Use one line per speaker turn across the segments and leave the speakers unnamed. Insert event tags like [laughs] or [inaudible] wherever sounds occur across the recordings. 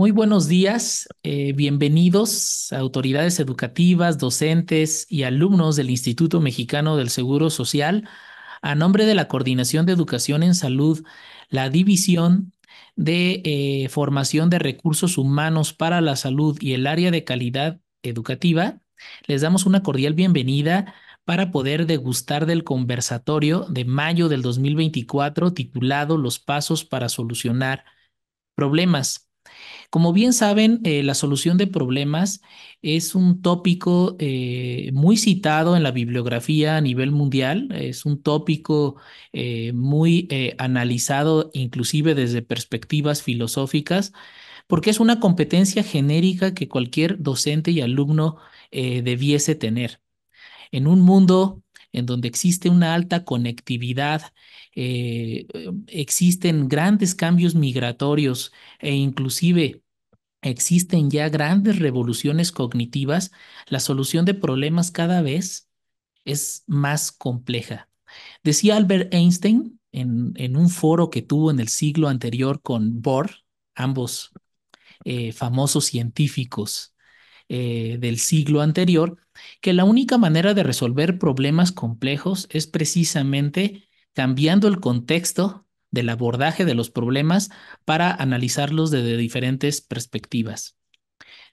Muy buenos días, eh, bienvenidos autoridades educativas, docentes y alumnos del Instituto Mexicano del Seguro Social. A nombre de la Coordinación de Educación en Salud, la División de eh, Formación de Recursos Humanos para la Salud y el área de calidad educativa, les damos una cordial bienvenida para poder degustar del conversatorio de mayo del 2024 titulado Los Pasos para Solucionar Problemas. Como bien saben, eh, la solución de problemas es un tópico eh, muy citado en la bibliografía a nivel mundial, es un tópico eh, muy analizado inclusive desde perspectivas filosóficas, porque es una competencia genérica que cualquier docente y alumno debiese tener. En un mundo en donde existe una alta conectividad, existen grandes cambios migratorios e inclusive existen ya grandes revoluciones cognitivas, la solución de problemas cada vez es más compleja. Decía Albert Einstein en, un foro que tuvo en el siglo anterior con Bohr, ambos eh, famosos científicos eh, del siglo anterior, que la única manera de resolver problemas complejos es precisamente cambiando el contexto del abordaje de los problemas para analizarlos desde diferentes perspectivas.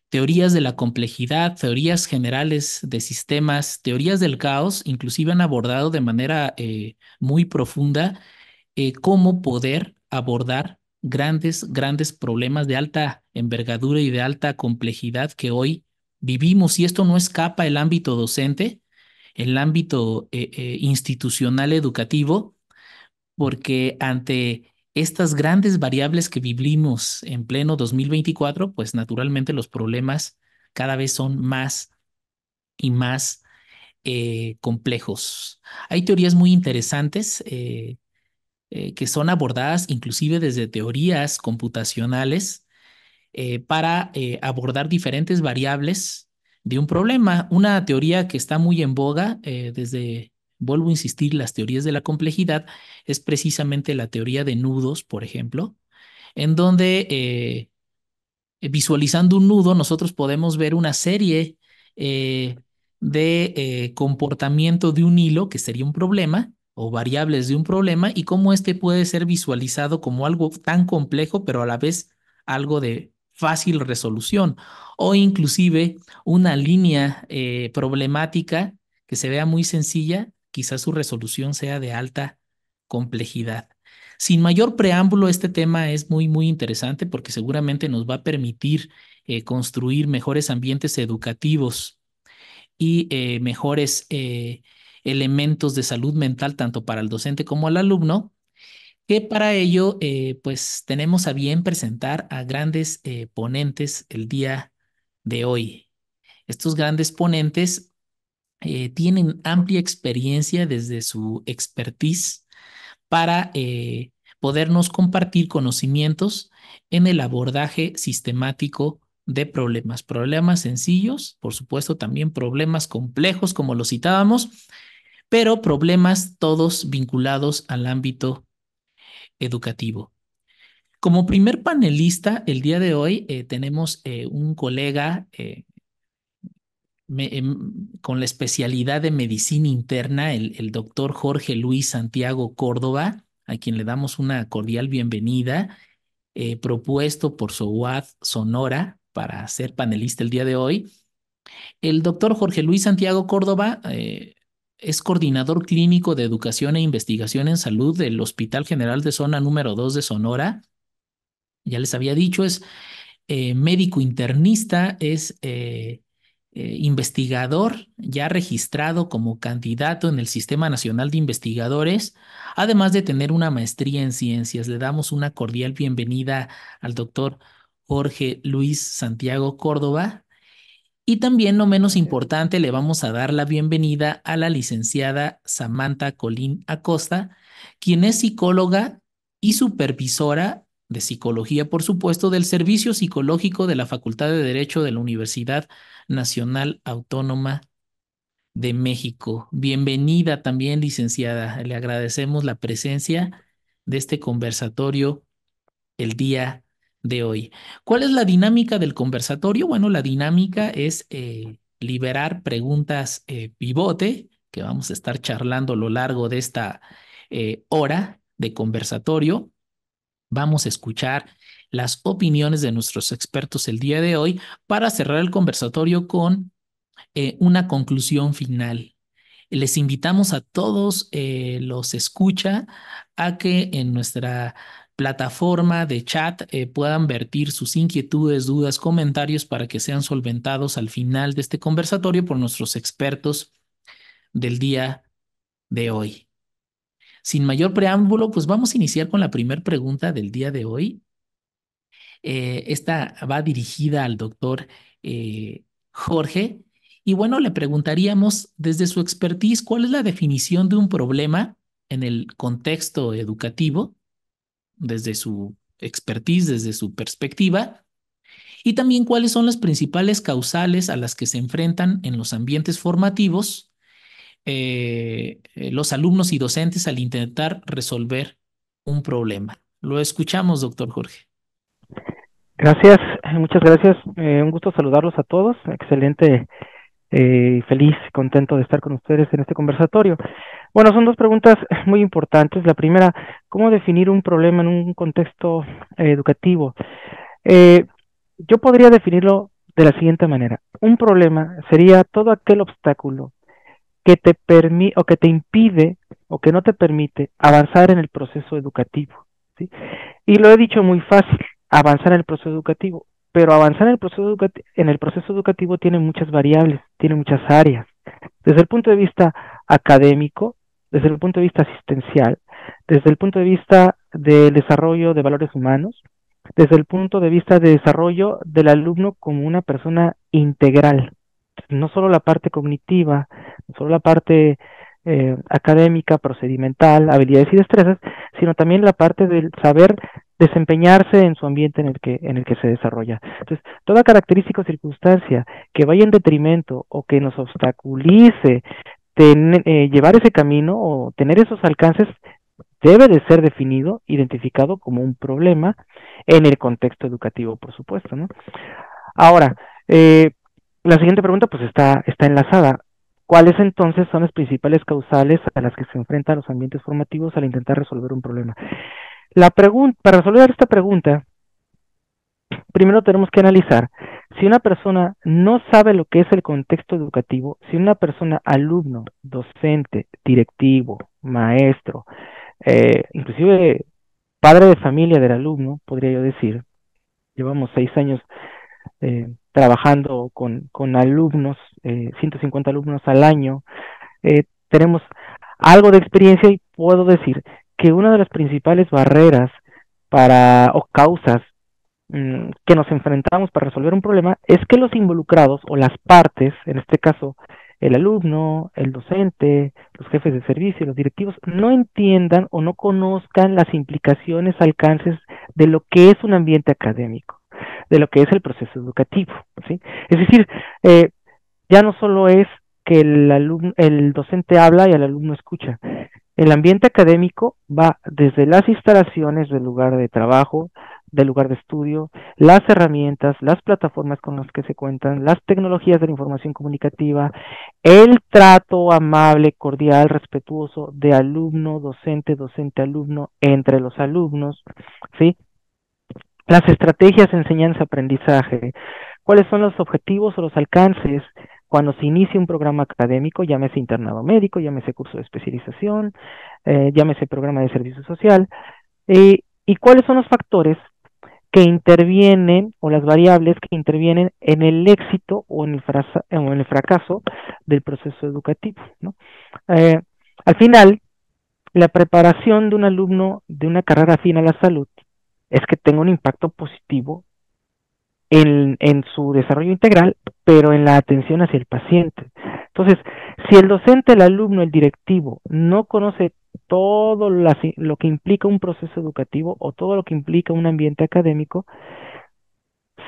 Teorías de la complejidad, teorías generales de sistemas, teorías del caos, inclusive han abordado de manera eh, muy profunda eh, cómo poder abordar grandes, grandes problemas de alta envergadura y de alta complejidad que hoy vivimos. Y esto no escapa el ámbito docente, el ámbito eh, institucional educativo, porque ante estas grandes variables que vivimos en pleno 2024, pues naturalmente los problemas cada vez son más y más eh, complejos. Hay teorías muy interesantes eh, eh, que son abordadas inclusive desde teorías computacionales para abordar diferentes variables de un problema. Una teoría que está muy en boga desde vuelvo a insistir, las teorías de la complejidad es precisamente la teoría de nudos, por ejemplo, en donde eh, visualizando un nudo nosotros podemos ver una serie eh, de eh, comportamiento de un hilo, que sería un problema, o variables de un problema, y cómo este puede ser visualizado como algo tan complejo, pero a la vez algo de fácil resolución, o inclusive una línea problemática que se vea muy sencilla, quizás su resolución sea de alta complejidad. Sin mayor preámbulo, este tema es muy, muy interesante porque seguramente nos va a permitir eh, construir mejores ambientes educativos y eh, mejores eh, elementos de salud mental tanto para el docente como al alumno, que para ello pues tenemos a bien presentar a grandes ponentes el día de hoy. Estos grandes ponentes eh, tienen amplia experiencia desde su expertise para eh, podernos compartir conocimientos en el abordaje sistemático de problemas, problemas sencillos, por supuesto también problemas complejos como lo citábamos, pero problemas todos vinculados al ámbito educativo. Como primer panelista, el día de hoy eh, tenemos un colega Em, con la especialidad de medicina interna, el, doctor Jorge Luis Santiago Córdoba, a quien le damos una cordial bienvenida, eh, propuesto por SOUAD Sonora para ser panelista el día de hoy. El doctor Jorge Luis Santiago Córdoba eh, es coordinador clínico de educación e investigación en salud del Hospital General de Zona número 2 de Sonora. Ya les había dicho, es eh, médico internista, es eh, investigador ya registrado como candidato en el Sistema Nacional de Investigadores, además de tener una maestría en ciencias. Le damos una cordial bienvenida al doctor Jorge Luis Santiago Córdoba. Y también, no menos importante, le vamos a dar la bienvenida a la licenciada Samantha Colín Acosta, quien es psicóloga y supervisora de psicología, por supuesto, del Servicio Psicológico de la Facultad de Derecho de la Universidad Nacional Autónoma de México. Bienvenida también, licenciada. Le agradecemos la presencia de este conversatorio el día de hoy. ¿Cuál es la dinámica del conversatorio? Bueno, la dinámica es eh, liberar preguntas eh, pivote que vamos a estar charlando a lo largo de esta eh, hora de conversatorio. Vamos a escuchar las opiniones de nuestros expertos el día de hoy para cerrar el conversatorio con una conclusión final. Les invitamos a todos los escucha a que en nuestra plataforma de chat eh, puedan vertir sus inquietudes, dudas, comentarios para que sean solventados al final de este conversatorio por nuestros expertos del día de hoy. Sin mayor preámbulo, pues vamos a iniciar con la primera pregunta del día de hoy. Eh, esta va dirigida al doctor eh, Jorge. Y bueno, le preguntaríamos desde su expertise, ¿cuál es la definición de un problema en el contexto educativo? desde su expertise, desde su perspectiva, y también cuáles son las principales causales a las que se enfrentan en los ambientes formativos eh, los alumnos y docentes al intentar resolver un problema. Lo escuchamos, doctor Jorge.
Gracias, muchas gracias. Eh, un gusto saludarlos a todos. Excelente eh, feliz, contento de estar con ustedes en este conversatorio. Bueno, son dos preguntas muy importantes. La primera, ¿cómo definir un problema en un contexto eh, educativo? Eh, yo podría definirlo de la siguiente manera. Un problema sería todo aquel obstáculo que te permite o que te impide o que no te permite avanzar en el proceso educativo. ¿sí? Y lo he dicho muy fácil, avanzar en el proceso educativo pero avanzar en el proceso educativo, tiene muchas variables, tiene muchas áreas. Desde el punto de vista académico, desde el punto de vista asistencial, desde el punto de vista del desarrollo de valores humanos, desde el punto de vista de desarrollo del alumno como una persona integral, no solo la parte cognitiva, no solo la parte eh, académica, procedimental, habilidades y destrezas, sino también la parte del saber desempeñarse en su ambiente en el que en el que se desarrolla. Entonces, toda característica o circunstancia que vaya en detrimento o que nos obstaculice eh, llevar ese camino o tener esos alcances debe de ser definido, identificado como un problema en el contexto educativo, por supuesto. Ahora, eh, la siguiente pregunta pues está, está enlazada. ¿Cuáles entonces son las principales causales a las que se enfrentan los ambientes formativos al intentar resolver un problema? La para resolver esta pregunta, primero tenemos que analizar si una persona no sabe lo que es el contexto educativo, si una persona, alumno, docente, directivo, maestro, eh, inclusive padre de familia del alumno, podría yo decir, llevamos seis años eh, trabajando con, con alumnos, eh, 150 alumnos al año, eh, tenemos algo de experiencia y puedo decir que una de las principales barreras para o causas mm, que nos enfrentamos para resolver un problema es que los involucrados o las partes, en este caso el alumno, el docente, los jefes de servicio, los directivos, no entiendan o no conozcan las implicaciones, alcances de lo que es un ambiente académico, de lo que es el proceso educativo. ¿sí? Es decir, eh, ya no solo es que el, alumno, el docente habla y el alumno escucha, el ambiente académico va desde las instalaciones del lugar de trabajo, del lugar de estudio, las herramientas, las plataformas con las que se cuentan, las tecnologías de la información comunicativa, el trato amable, cordial, respetuoso de alumno, docente, docente, alumno, entre los alumnos, ¿sí? Las estrategias de enseñanza-aprendizaje, cuáles son los objetivos o los alcances cuando se inicia un programa académico, llámese internado médico, llámese curso de especialización, eh, llámese programa de servicio social, eh, y cuáles son los factores que intervienen o las variables que intervienen en el éxito o en el, en el fracaso del proceso educativo. Eh, al final, la preparación de un alumno de una carrera afín a la salud es que tenga un impacto positivo en, en su desarrollo integral, pero en la atención hacia el paciente. Entonces, si el docente, el alumno, el directivo no conoce todo lo que implica un proceso educativo o todo lo que implica un ambiente académico,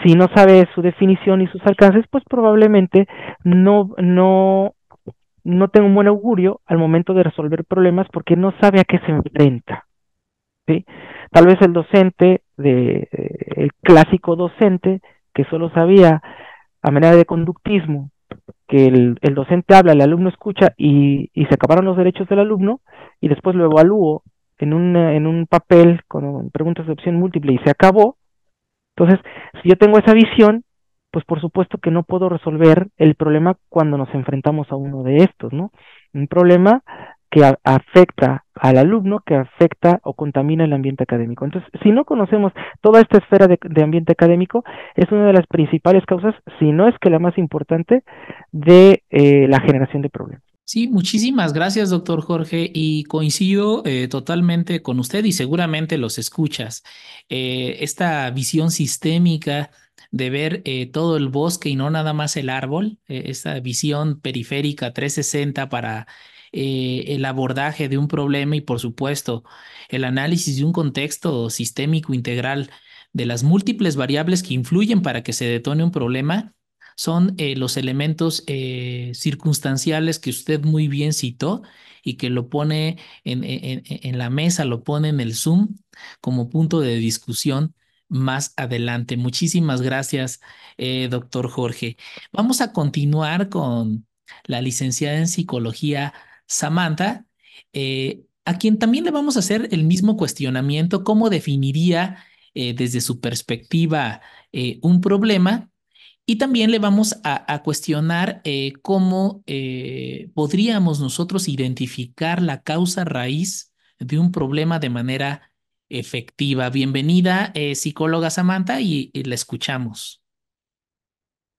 si no sabe su definición y sus alcances, pues probablemente no, no, no tenga un buen augurio al momento de resolver problemas porque no sabe a qué se enfrenta. ¿Sí? Tal vez el docente de eh, el clásico docente que solo sabía a manera de conductismo que el, el, docente habla, el alumno escucha y, y, se acabaron los derechos del alumno y después lo evalúo en un, en un papel con preguntas de opción múltiple y se acabó. Entonces, si yo tengo esa visión, pues por supuesto que no puedo resolver el problema cuando nos enfrentamos a uno de estos, ¿no? Un problema que afecta al alumno, que afecta o contamina el ambiente académico. Entonces, si no conocemos toda esta esfera de, ambiente académico, es una de las principales causas, si no es que la más importante, de eh, la generación de problemas.
Sí, muchísimas gracias, doctor Jorge, y coincido eh, totalmente con usted y seguramente los escuchas. Eh, esta visión sistémica de ver eh, todo el bosque y no nada más el árbol, esta visión periférica 360 para eh, el abordaje de un problema y por supuesto el análisis de un contexto sistémico integral de las múltiples variables que influyen para que se detone un problema son eh, los elementos eh, circunstanciales que usted muy bien citó y que lo pone en, en, en la mesa, lo pone en el Zoom como punto de discusión más adelante. Muchísimas gracias, doctor Jorge. Vamos a continuar con la licenciada en psicología, Samantha, eh, a quien también le vamos a hacer el mismo cuestionamiento, cómo definiría eh, desde su perspectiva eh, un problema. Y también le vamos a, cuestionar cómo podríamos nosotros identificar la causa raíz de un problema de manera efectiva. Bienvenida, psicóloga Samantha, y, y, la escuchamos.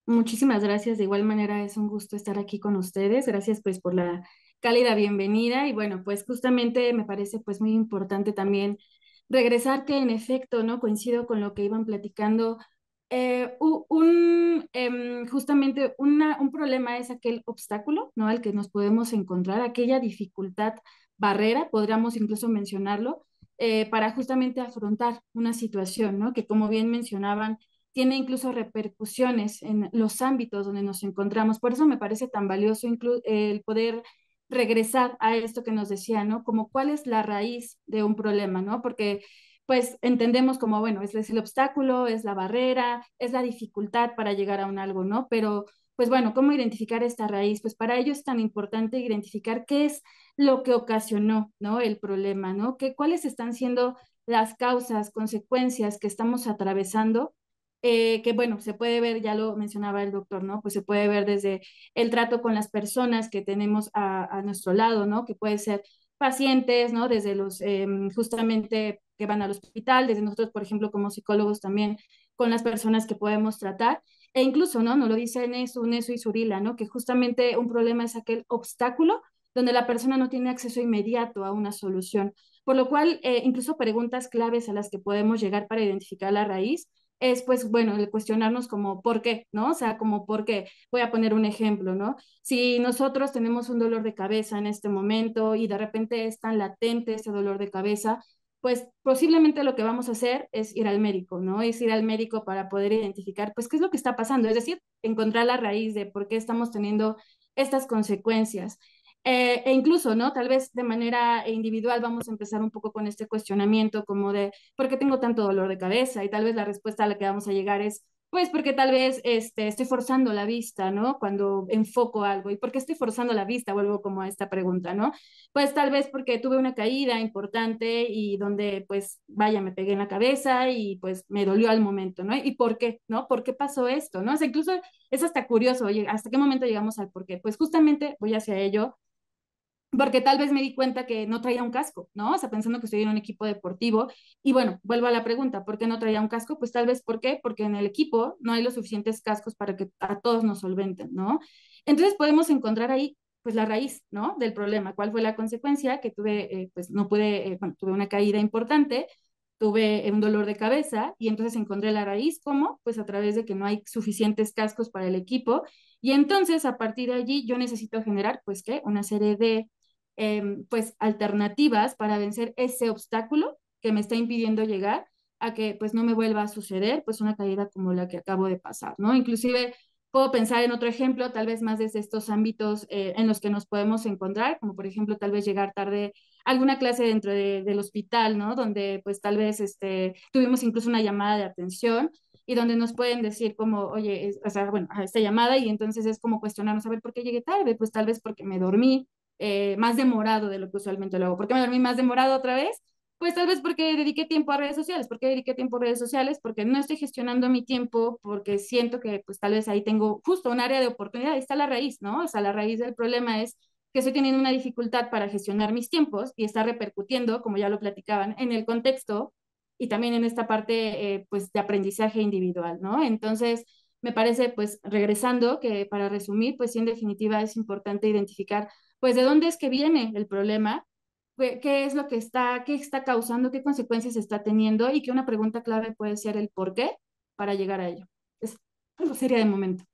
Muchísimas gracias. De igual manera es un gusto estar aquí con ustedes. Gracias pues por la cálida bienvenida y bueno, pues justamente me parece pues muy importante también regresar que en efecto, ¿no? Coincido con lo que iban platicando. Eh, un, eh, justamente una, un problema es aquel obstáculo, ¿no? Al que nos podemos encontrar, aquella dificultad, barrera, podríamos incluso mencionarlo, eh, para justamente afrontar una situación, ¿no? Que como bien mencionaban, tiene incluso repercusiones en los ámbitos donde nos encontramos. Por eso me parece tan valioso el poder regresar a esto que nos decía, ¿no? Como cuál es la raíz de un problema, ¿no? Porque pues entendemos como, bueno, es, el obstáculo, es la barrera, es la dificultad para llegar a un algo, ¿no? Pero pues bueno, ¿cómo identificar esta raíz? Pues para ello es tan importante identificar qué es lo que ocasionó, ¿no? El problema, ¿no? ¿Qué, ¿Cuáles están siendo las causas, consecuencias que estamos atravesando? Eh, que bueno, se puede ver, ya lo mencionaba el doctor, ¿no? Pues se puede ver desde el trato con las personas que tenemos a, a nuestro lado, ¿no? Que puede ser pacientes, ¿no? Desde los eh, justamente que van al hospital, desde nosotros, por ejemplo, como psicólogos también, con las personas que podemos tratar, e incluso, ¿no? Nos lo dice Neso, Neso y Surila, ¿no? Que justamente un problema es aquel obstáculo donde la persona no tiene acceso inmediato a una solución. Por lo cual, eh, incluso preguntas claves a las que podemos llegar para identificar la raíz es, pues, bueno, el cuestionarnos como, ¿por qué? ¿No? O sea, como, ¿por qué? Voy a poner un ejemplo, ¿no? Si nosotros tenemos un dolor de cabeza en este momento y de repente es tan latente ese dolor de cabeza, pues posiblemente lo que vamos a hacer es ir al médico, ¿no? Es ir al médico para poder identificar, pues, qué es lo que está pasando, es decir, encontrar la raíz de por qué estamos teniendo estas consecuencias. Eh, e incluso, ¿no? Tal vez de manera individual vamos a empezar un poco con este cuestionamiento como de, ¿por qué tengo tanto dolor de cabeza? Y tal vez la respuesta a la que vamos a llegar es, pues porque tal vez este, estoy forzando la vista, ¿no? Cuando enfoco algo. ¿Y por qué estoy forzando la vista? Vuelvo como a esta pregunta, ¿no? Pues tal vez porque tuve una caída importante y donde, pues, vaya, me pegué en la cabeza y pues me dolió al momento, ¿no? ¿Y por qué? ¿No? ¿Por qué pasó esto? ¿No? O sea, incluso es hasta curioso, oye, ¿hasta qué momento llegamos al por qué? Pues justamente voy hacia ello porque tal vez me di cuenta que no traía un casco, ¿no? O sea, pensando que estoy en un equipo deportivo. Y bueno, vuelvo a la pregunta, ¿por qué no traía un casco? Pues tal vez, ¿por qué? Porque en el equipo no hay los suficientes cascos para que a todos nos solventen, ¿no? Entonces podemos encontrar ahí, pues, la raíz, ¿no? Del problema. ¿Cuál fue la consecuencia? Que tuve, eh, pues, no pude, eh, bueno, tuve una caída importante, tuve un dolor de cabeza y entonces encontré la raíz, ¿cómo? Pues a través de que no hay suficientes cascos para el equipo. Y entonces, a partir de allí, yo necesito generar, pues, ¿qué? Una serie de eh, pues alternativas para vencer ese obstáculo que me está impidiendo llegar a que pues no me vuelva a suceder pues una caída como la que acabo de pasar, ¿no? Inclusive puedo pensar en otro ejemplo, tal vez más desde estos ámbitos eh, en los que nos podemos encontrar, como por ejemplo tal vez llegar tarde alguna clase dentro del hospital, ¿no? Donde pues tal vez este, tuvimos incluso una llamada de atención y donde nos pueden decir como, oye, o sea, bueno, esta llamada y entonces es como cuestionarnos, a ver, ¿por qué llegué tarde? Pues tal vez porque me dormí eh, más demorado de lo que usualmente lo hago. ¿Por qué me dormí más demorado otra vez? Pues tal vez porque dediqué tiempo a redes sociales. ¿Por qué dediqué tiempo a redes sociales? Porque no estoy gestionando mi tiempo, porque siento que pues tal vez ahí tengo justo un área de oportunidad. Ahí está la raíz, ¿no? O sea, la raíz del problema es que estoy teniendo una dificultad para gestionar mis tiempos y está repercutiendo, como ya lo platicaban, en el contexto y también en esta parte eh, pues de aprendizaje individual, ¿no? Entonces, me parece, pues regresando, que para resumir, pues en definitiva es importante identificar, pues de dónde es que viene el problema qué es lo que está, qué está causando, qué consecuencias está teniendo y que una pregunta clave puede ser el por qué para llegar a ello. Es algo sería de momento.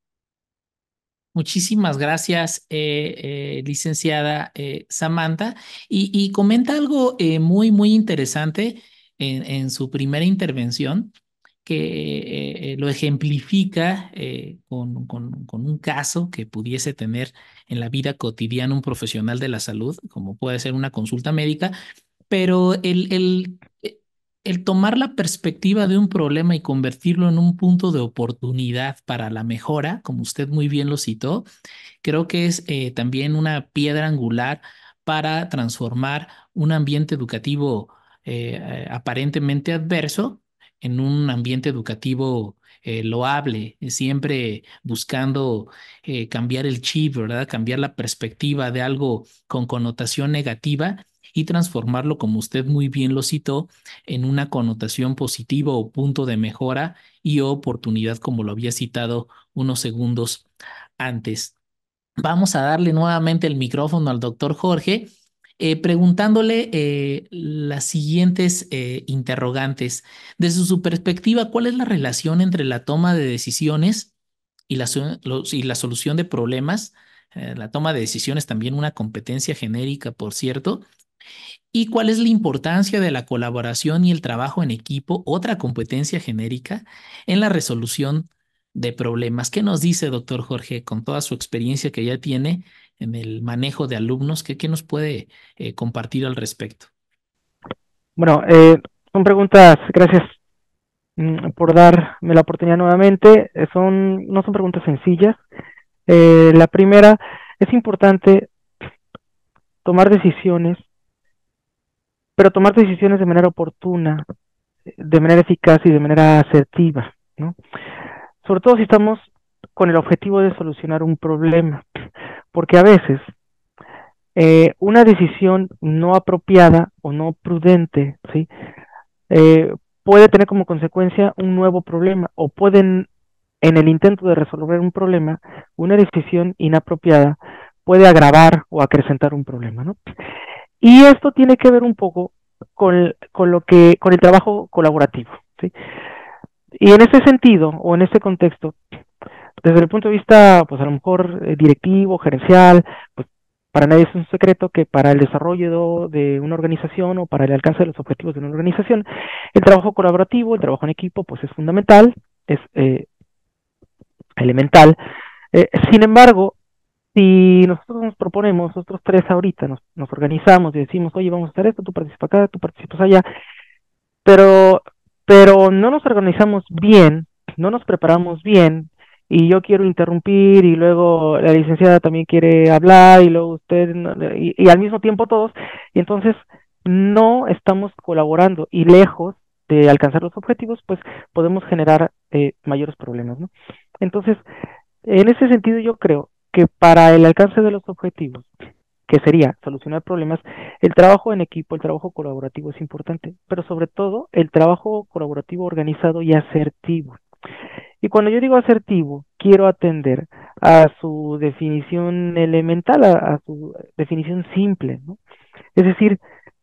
Muchísimas gracias, eh, eh, licenciada eh, Samantha. Y, comenta algo muy, muy interesante en, en, su primera intervención, que lo ejemplifica con, con, con, un caso que pudiese tener en la vida cotidiana un profesional de la salud, como puede ser una consulta médica, pero el, el, eh, el tomar la perspectiva de un problema y convertirlo en un punto de oportunidad para la mejora, como usted muy bien lo citó, creo que es eh, también una piedra angular para transformar un ambiente educativo eh, aparentemente adverso en un ambiente educativo eh, loable, siempre buscando eh, cambiar el chip, ¿verdad? Cambiar la perspectiva de algo con connotación negativa y transformarlo, como usted muy bien lo citó, en una connotación positiva o punto de mejora y oportunidad, como lo había citado unos segundos antes. Vamos a darle nuevamente el micrófono al doctor Jorge eh, preguntándole eh, las siguientes eh, interrogantes. Desde su perspectiva, ¿cuál es la relación entre la toma de decisiones y la, y la solución de problemas? la toma de decisiones también una competencia genérica, por cierto. ¿Y cuál es la importancia de la colaboración y el trabajo en equipo, otra competencia genérica, en la resolución de problemas? ¿Qué nos dice, doctor Jorge, con toda su experiencia que ya tiene en el manejo de alumnos. ¿Qué, nos puede eh, compartir al respecto?
Bueno, eh, son preguntas, gracias mm, por darme la oportunidad nuevamente. Eh, son, no son preguntas sencillas. la primera, es importante tomar decisiones, pero tomar decisiones de manera oportuna, de manera eficaz y de manera asertiva, ¿no? Sobre todo si estamos con el objetivo de solucionar un problema porque a veces eh, una decisión no apropiada o no prudente, ¿sí? Eh, puede tener como consecuencia un nuevo problema o pueden, en el intento de resolver un problema, una decisión inapropiada puede agravar o acrecentar un problema, ¿no? Y esto tiene que ver un poco con, con lo que, con el trabajo colaborativo, ¿sí? Y en ese sentido, o en ese contexto, desde el punto de vista, pues a lo mejor eh, directivo, gerencial, pues para nadie es un secreto que para el desarrollo de una organización o para el alcance de los objetivos de una organización, el trabajo colaborativo, el trabajo en equipo, pues es fundamental, es eh, elemental. Eh, sin embargo, si nosotros nos proponemos, nosotros tres ahorita nos, nos organizamos y decimos, oye, vamos a hacer esto, tú participas acá, tú participas allá, pero, pero no nos organizamos bien, no nos preparamos bien, y yo quiero interrumpir y luego la licenciada también quiere hablar y luego usted y, al mismo tiempo todos y entonces no estamos colaborando y lejos de alcanzar los objetivos pues podemos generar eh, mayores problemas ¿no? entonces en ese sentido yo creo que para el alcance de los objetivos que sería solucionar problemas, el trabajo en equipo, el trabajo colaborativo es importante, pero sobre todo el trabajo colaborativo organizado y asertivo. Y cuando yo digo asertivo, quiero atender a su definición elemental, a, su definición simple. ¿no? Es decir,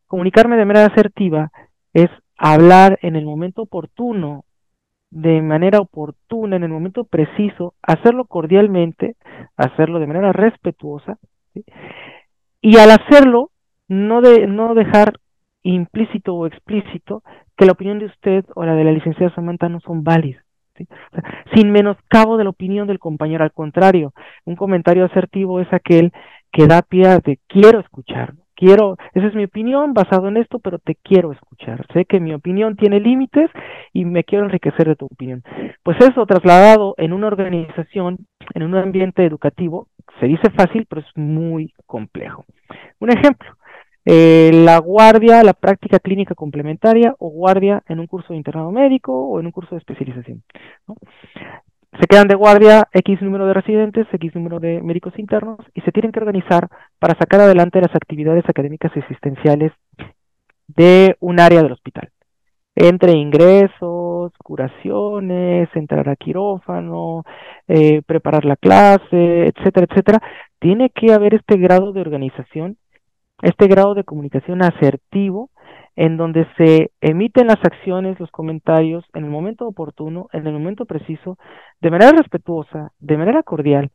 comunicarme de manera asertiva es hablar en el momento oportuno, de manera oportuna, en el momento preciso, hacerlo cordialmente, hacerlo de manera respetuosa, y al hacerlo, no, de, no dejar implícito o explícito que la opinión de usted o la de la licenciada Samantha no son válidas sin menoscabo de la opinión del compañero, al contrario, un comentario asertivo es aquel que da pie a de quiero escuchar, quiero, esa es mi opinión basado en esto, pero te quiero escuchar. Sé que mi opinión tiene límites y me quiero enriquecer de tu opinión. Pues eso trasladado en una organización, en un ambiente educativo, se dice fácil, pero es muy complejo. Un ejemplo, eh, la guardia, la práctica clínica complementaria o guardia en un curso de internado médico o en un curso de especialización. Se quedan de guardia X número de residentes, X número de médicos internos y se tienen que organizar para sacar adelante las actividades académicas existenciales de un área del hospital. Entre ingresos, curaciones, entrar a quirófano, eh, preparar la clase, etcétera, etcétera, tiene que haber este grado de organización, este grado de comunicación asertivo en donde se emiten las acciones, los comentarios en el momento oportuno, en el momento preciso, de manera respetuosa, de manera cordial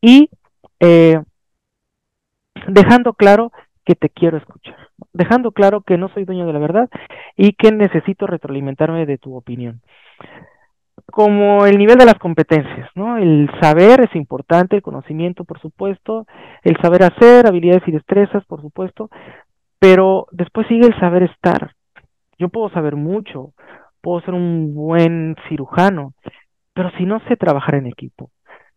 y eh, dejando claro que te quiero escuchar, dejando claro que no soy dueño de la verdad y que necesito retroalimentarme de tu opinión. Como el nivel de las competencias, ¿no? El saber es importante, el conocimiento, por supuesto, el saber hacer, habilidades y destrezas, por supuesto, pero después sigue el saber estar. Yo puedo saber mucho, puedo ser un buen cirujano, pero si no sé trabajar en equipo,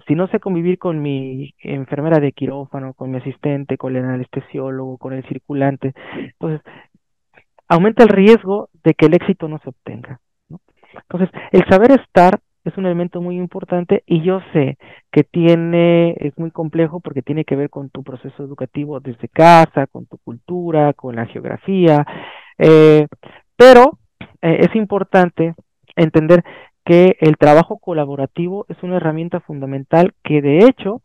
si no sé convivir con mi enfermera de quirófano, con mi asistente, con el anestesiólogo, con el circulante, entonces aumenta el riesgo de que el éxito no se obtenga. Entonces, el saber estar es un elemento muy importante y yo sé que tiene, es muy complejo porque tiene que ver con tu proceso educativo desde casa, con tu cultura, con la geografía, eh, pero eh, es importante entender que el trabajo colaborativo es una herramienta fundamental que de hecho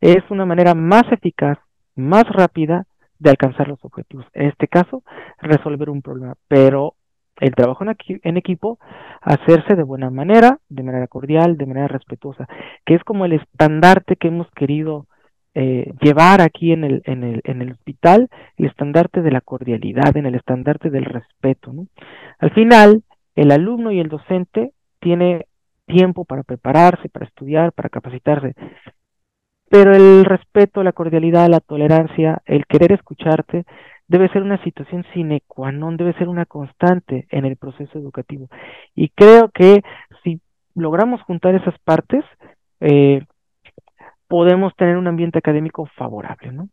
es una manera más eficaz, más rápida de alcanzar los objetivos. En este caso, resolver un problema, pero el trabajo en, equipo, hacerse de buena manera, de manera cordial, de manera respetuosa, que es como el estandarte que hemos querido eh, llevar aquí en el, en, el, en el hospital, el estandarte de la cordialidad, en el estandarte del respeto. Al final, el alumno y el docente tiene tiempo para prepararse, para estudiar, para capacitarse, pero el respeto, la cordialidad, la tolerancia, el querer escucharte, debe ser una situación sine qua non, debe ser una constante en el proceso educativo. Y creo que si logramos juntar esas partes, eh, podemos tener un ambiente académico favorable, ¿no?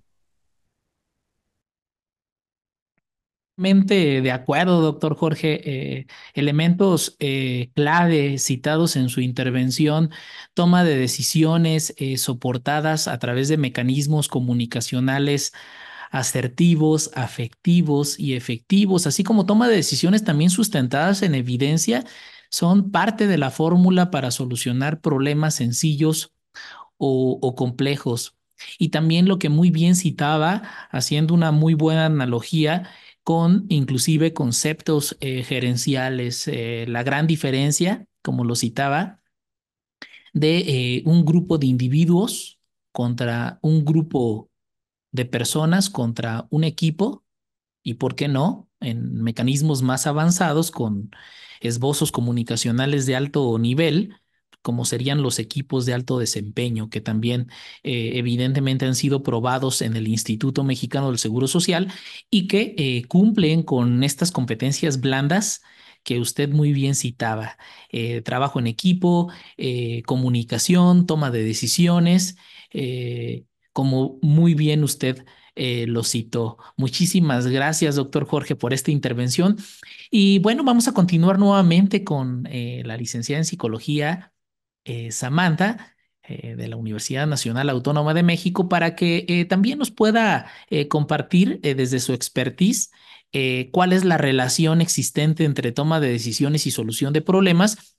de acuerdo, doctor Jorge. Eh, elementos eh, clave citados en su intervención, toma de decisiones soportadas a través de mecanismos comunicacionales asertivos, afectivos y efectivos, así como toma de decisiones también sustentadas en evidencia, son parte de la fórmula para solucionar problemas sencillos o, complejos. Y también lo que muy bien citaba, haciendo una muy buena analogía con inclusive conceptos eh, gerenciales, eh, la gran diferencia, como lo citaba, de eh, un grupo de individuos contra un grupo de personas contra un equipo y, ¿por qué no?, en mecanismos más avanzados con esbozos comunicacionales de alto nivel, como serían los equipos de alto desempeño, que también eh, evidentemente han sido probados en el Instituto Mexicano del Seguro Social y que eh, cumplen con estas competencias blandas que usted muy bien citaba. Eh, trabajo en equipo, comunicación, toma de decisiones como muy bien usted eh, lo citó. Muchísimas gracias, doctor Jorge, por esta intervención. Y bueno, vamos a continuar nuevamente con eh, la licenciada en psicología, eh, Samantha de la Universidad Nacional Autónoma de México para que también nos pueda compartir desde su expertise cuál es la relación existente entre toma de decisiones y solución de problemas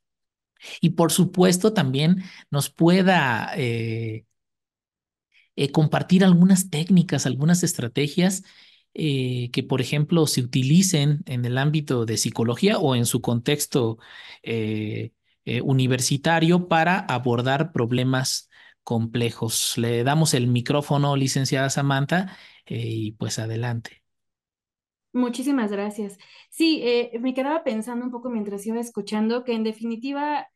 y por supuesto también nos pueda eh, compartir algunas técnicas, algunas estrategias eh, que, por ejemplo, se utilicen en el ámbito de psicología o en su contexto eh, universitario para abordar problemas complejos. Le damos el micrófono, licenciada Samantha, y pues adelante.
Muchísimas gracias. Sí, me quedaba pensando un poco mientras iba escuchando que en definitiva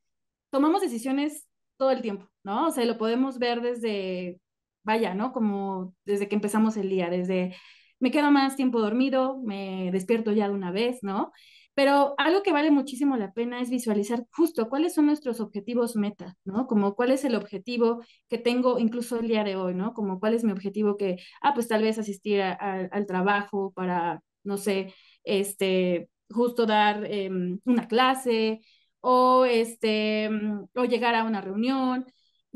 tomamos decisiones todo el tiempo, ¿no? O sea, lo podemos ver desde vaya, ¿no? Como desde que empezamos el día, desde me quedo más tiempo dormido, me despierto ya de una vez, ¿no? Pero algo que vale muchísimo la pena es visualizar justo cuáles son nuestros objetivos meta, ¿no? Como cuál es el objetivo que tengo incluso el día de hoy, ¿no? Como cuál es mi objetivo que, ah, pues tal vez asistir al trabajo para, no sé, este, justo dar em, una clase o, este, o llegar a una reunión.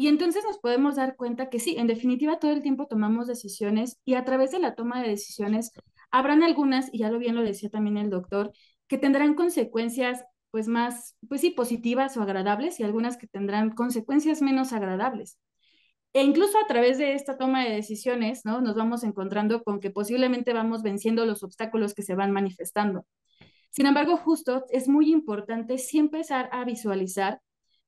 Y entonces nos podemos dar cuenta que sí, en definitiva todo el tiempo tomamos decisiones y a través de la toma de decisiones habrán algunas, y ya lo bien lo decía también el doctor, que tendrán consecuencias pues más, pues sí, positivas o agradables y algunas que tendrán consecuencias menos agradables. E incluso a través de esta toma de decisiones, ¿no? Nos vamos encontrando con que posiblemente vamos venciendo los obstáculos que se van manifestando. Sin embargo, justo es muy importante siempre empezar a visualizar,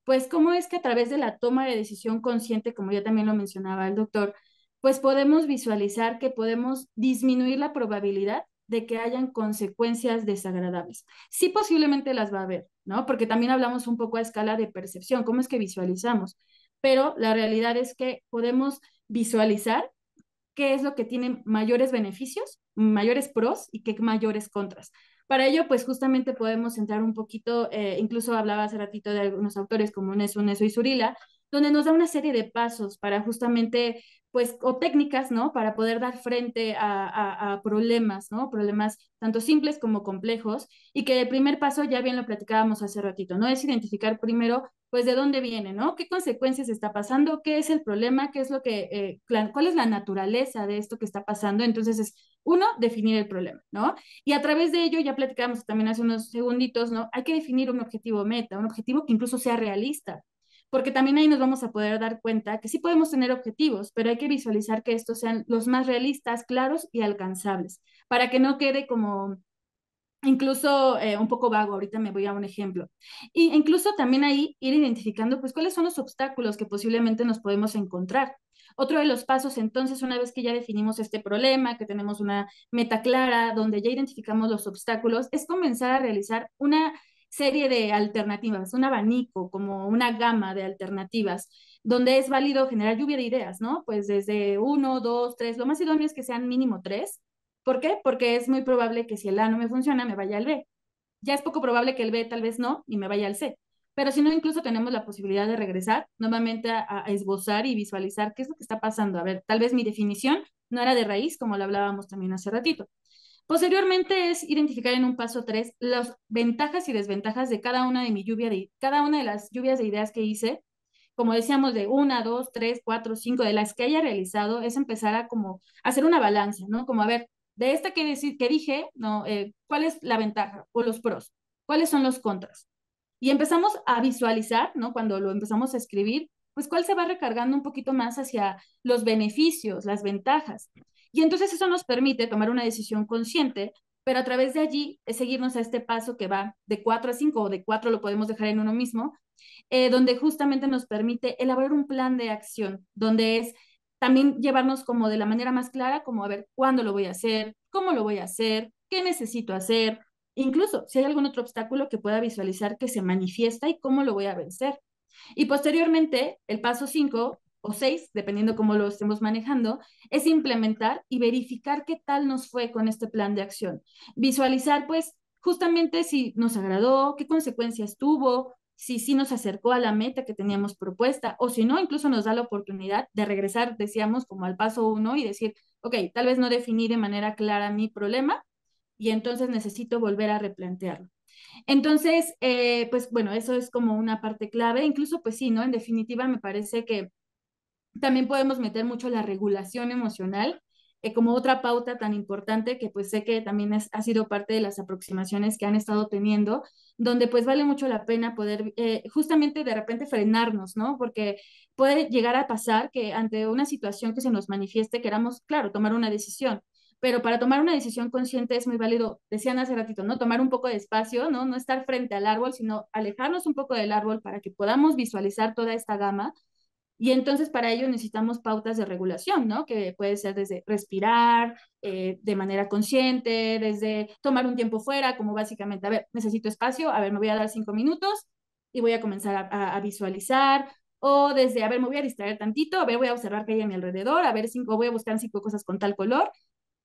pues, cómo es que a través de la toma de decisión consciente, como ya también lo mencionaba el doctor, pues podemos visualizar que podemos disminuir la probabilidad de que hayan consecuencias desagradables. Sí posiblemente las va a haber, ¿no? Porque también hablamos un poco a escala de percepción, cómo es que visualizamos, pero la realidad es que podemos visualizar qué es lo que tiene mayores beneficios, mayores pros y qué mayores contras. Para ello, pues justamente podemos entrar un poquito, eh, incluso hablaba hace ratito de algunos autores como Neso, Neso y Surila, donde nos da una serie de pasos para justamente pues, o técnicas, ¿no? Para poder dar frente a, a, problemas, ¿no? Problemas tanto simples como complejos, y que el primer paso, ya bien lo platicábamos hace ratito, ¿no? Es identificar primero, pues, de dónde viene, ¿no? ¿Qué consecuencias está pasando? ¿Qué es el problema? ¿Qué es lo que, eh, cuál es la naturaleza de esto que está pasando? Entonces, es, uno, definir el problema, ¿no? Y a través de ello, ya platicábamos también hace unos segunditos, ¿no? Hay que definir un objetivo meta, un objetivo que incluso sea realista, porque también ahí nos vamos a poder dar cuenta que sí podemos tener objetivos, pero hay que visualizar que estos sean los más realistas, claros y alcanzables, para que no quede como incluso eh, un poco vago, ahorita me voy a un ejemplo. Y incluso también ahí ir identificando pues cuáles son los obstáculos que posiblemente nos podemos encontrar. Otro de los pasos, entonces, una vez que ya definimos este problema, que tenemos una meta clara, donde ya identificamos los obstáculos, es comenzar a realizar una serie de alternativas, un abanico, como una gama de alternativas, donde es válido generar lluvia de ideas, ¿no? Pues desde uno, dos, tres, lo más idóneo es que sean mínimo tres. ¿Por qué? Porque es muy probable que si el A no me funciona, me vaya al B. Ya es poco probable que el B tal vez no y me vaya al C. Pero si no, incluso tenemos la posibilidad de regresar nuevamente a, a, esbozar y visualizar qué es lo que está pasando. A ver, tal vez mi definición no era de raíz, como lo hablábamos también hace ratito. Posteriormente es identificar en un paso tres las ventajas y desventajas de cada una de mi lluvia de cada una de las lluvias de ideas que hice. Como decíamos, de una, dos, tres, cuatro, cinco, de las que haya realizado, es empezar a como hacer una balanza, ¿no? Como a ver, de esta que, decir, que dije, ¿no? Eh, ¿Cuál es la ventaja o los pros? ¿Cuáles son los contras? Y empezamos a visualizar, ¿no? Cuando lo empezamos a escribir, pues cuál se va recargando un poquito más hacia los beneficios, las ventajas. Y entonces eso nos permite tomar una decisión consciente, pero a través de allí es seguirnos a este paso que va de 4 a 5 o de 4 lo podemos dejar en uno mismo, eh, donde justamente nos permite elaborar un plan de acción, donde es también llevarnos como de la manera más clara, como a ver cuándo lo voy a hacer, cómo lo voy a hacer, qué necesito hacer, incluso si hay algún otro obstáculo que pueda visualizar que se manifiesta y cómo lo voy a vencer. Y posteriormente, el paso 5 o seis, dependiendo cómo lo estemos manejando, es implementar y verificar qué tal nos fue con este plan de acción. Visualizar, pues, justamente si nos agradó, qué consecuencias tuvo, si sí nos acercó a la meta que teníamos propuesta, o si no, incluso nos da la oportunidad de regresar, decíamos, como al paso uno y decir, ok, tal vez no definí de manera clara mi problema y entonces necesito volver a replantearlo. Entonces, eh, pues bueno, eso es como una parte clave, incluso pues sí, ¿no? En definitiva, me parece que también podemos meter mucho la regulación emocional eh, como otra pauta tan importante que pues sé que también es, ha sido parte de las aproximaciones que han estado teniendo, donde pues vale mucho la pena poder eh, justamente de repente frenarnos, ¿no? Porque puede llegar a pasar que ante una situación que se nos manifieste queramos, claro, tomar una decisión, pero para tomar una decisión consciente es muy válido, decían hace ratito, ¿no? Tomar un poco de espacio, ¿no? No estar frente al árbol, sino alejarnos un poco del árbol para que podamos visualizar toda esta gama y entonces para ello necesitamos pautas de regulación, ¿no? Que puede ser desde respirar eh, de manera consciente, desde tomar un tiempo fuera, como básicamente, a ver, necesito espacio, a ver, me voy a dar cinco minutos y voy a comenzar a, visualizar, o desde, a ver, me voy a distraer tantito, a ver, voy a observar qué hay a mi alrededor, a ver, cinco, voy a buscar cinco cosas con tal color,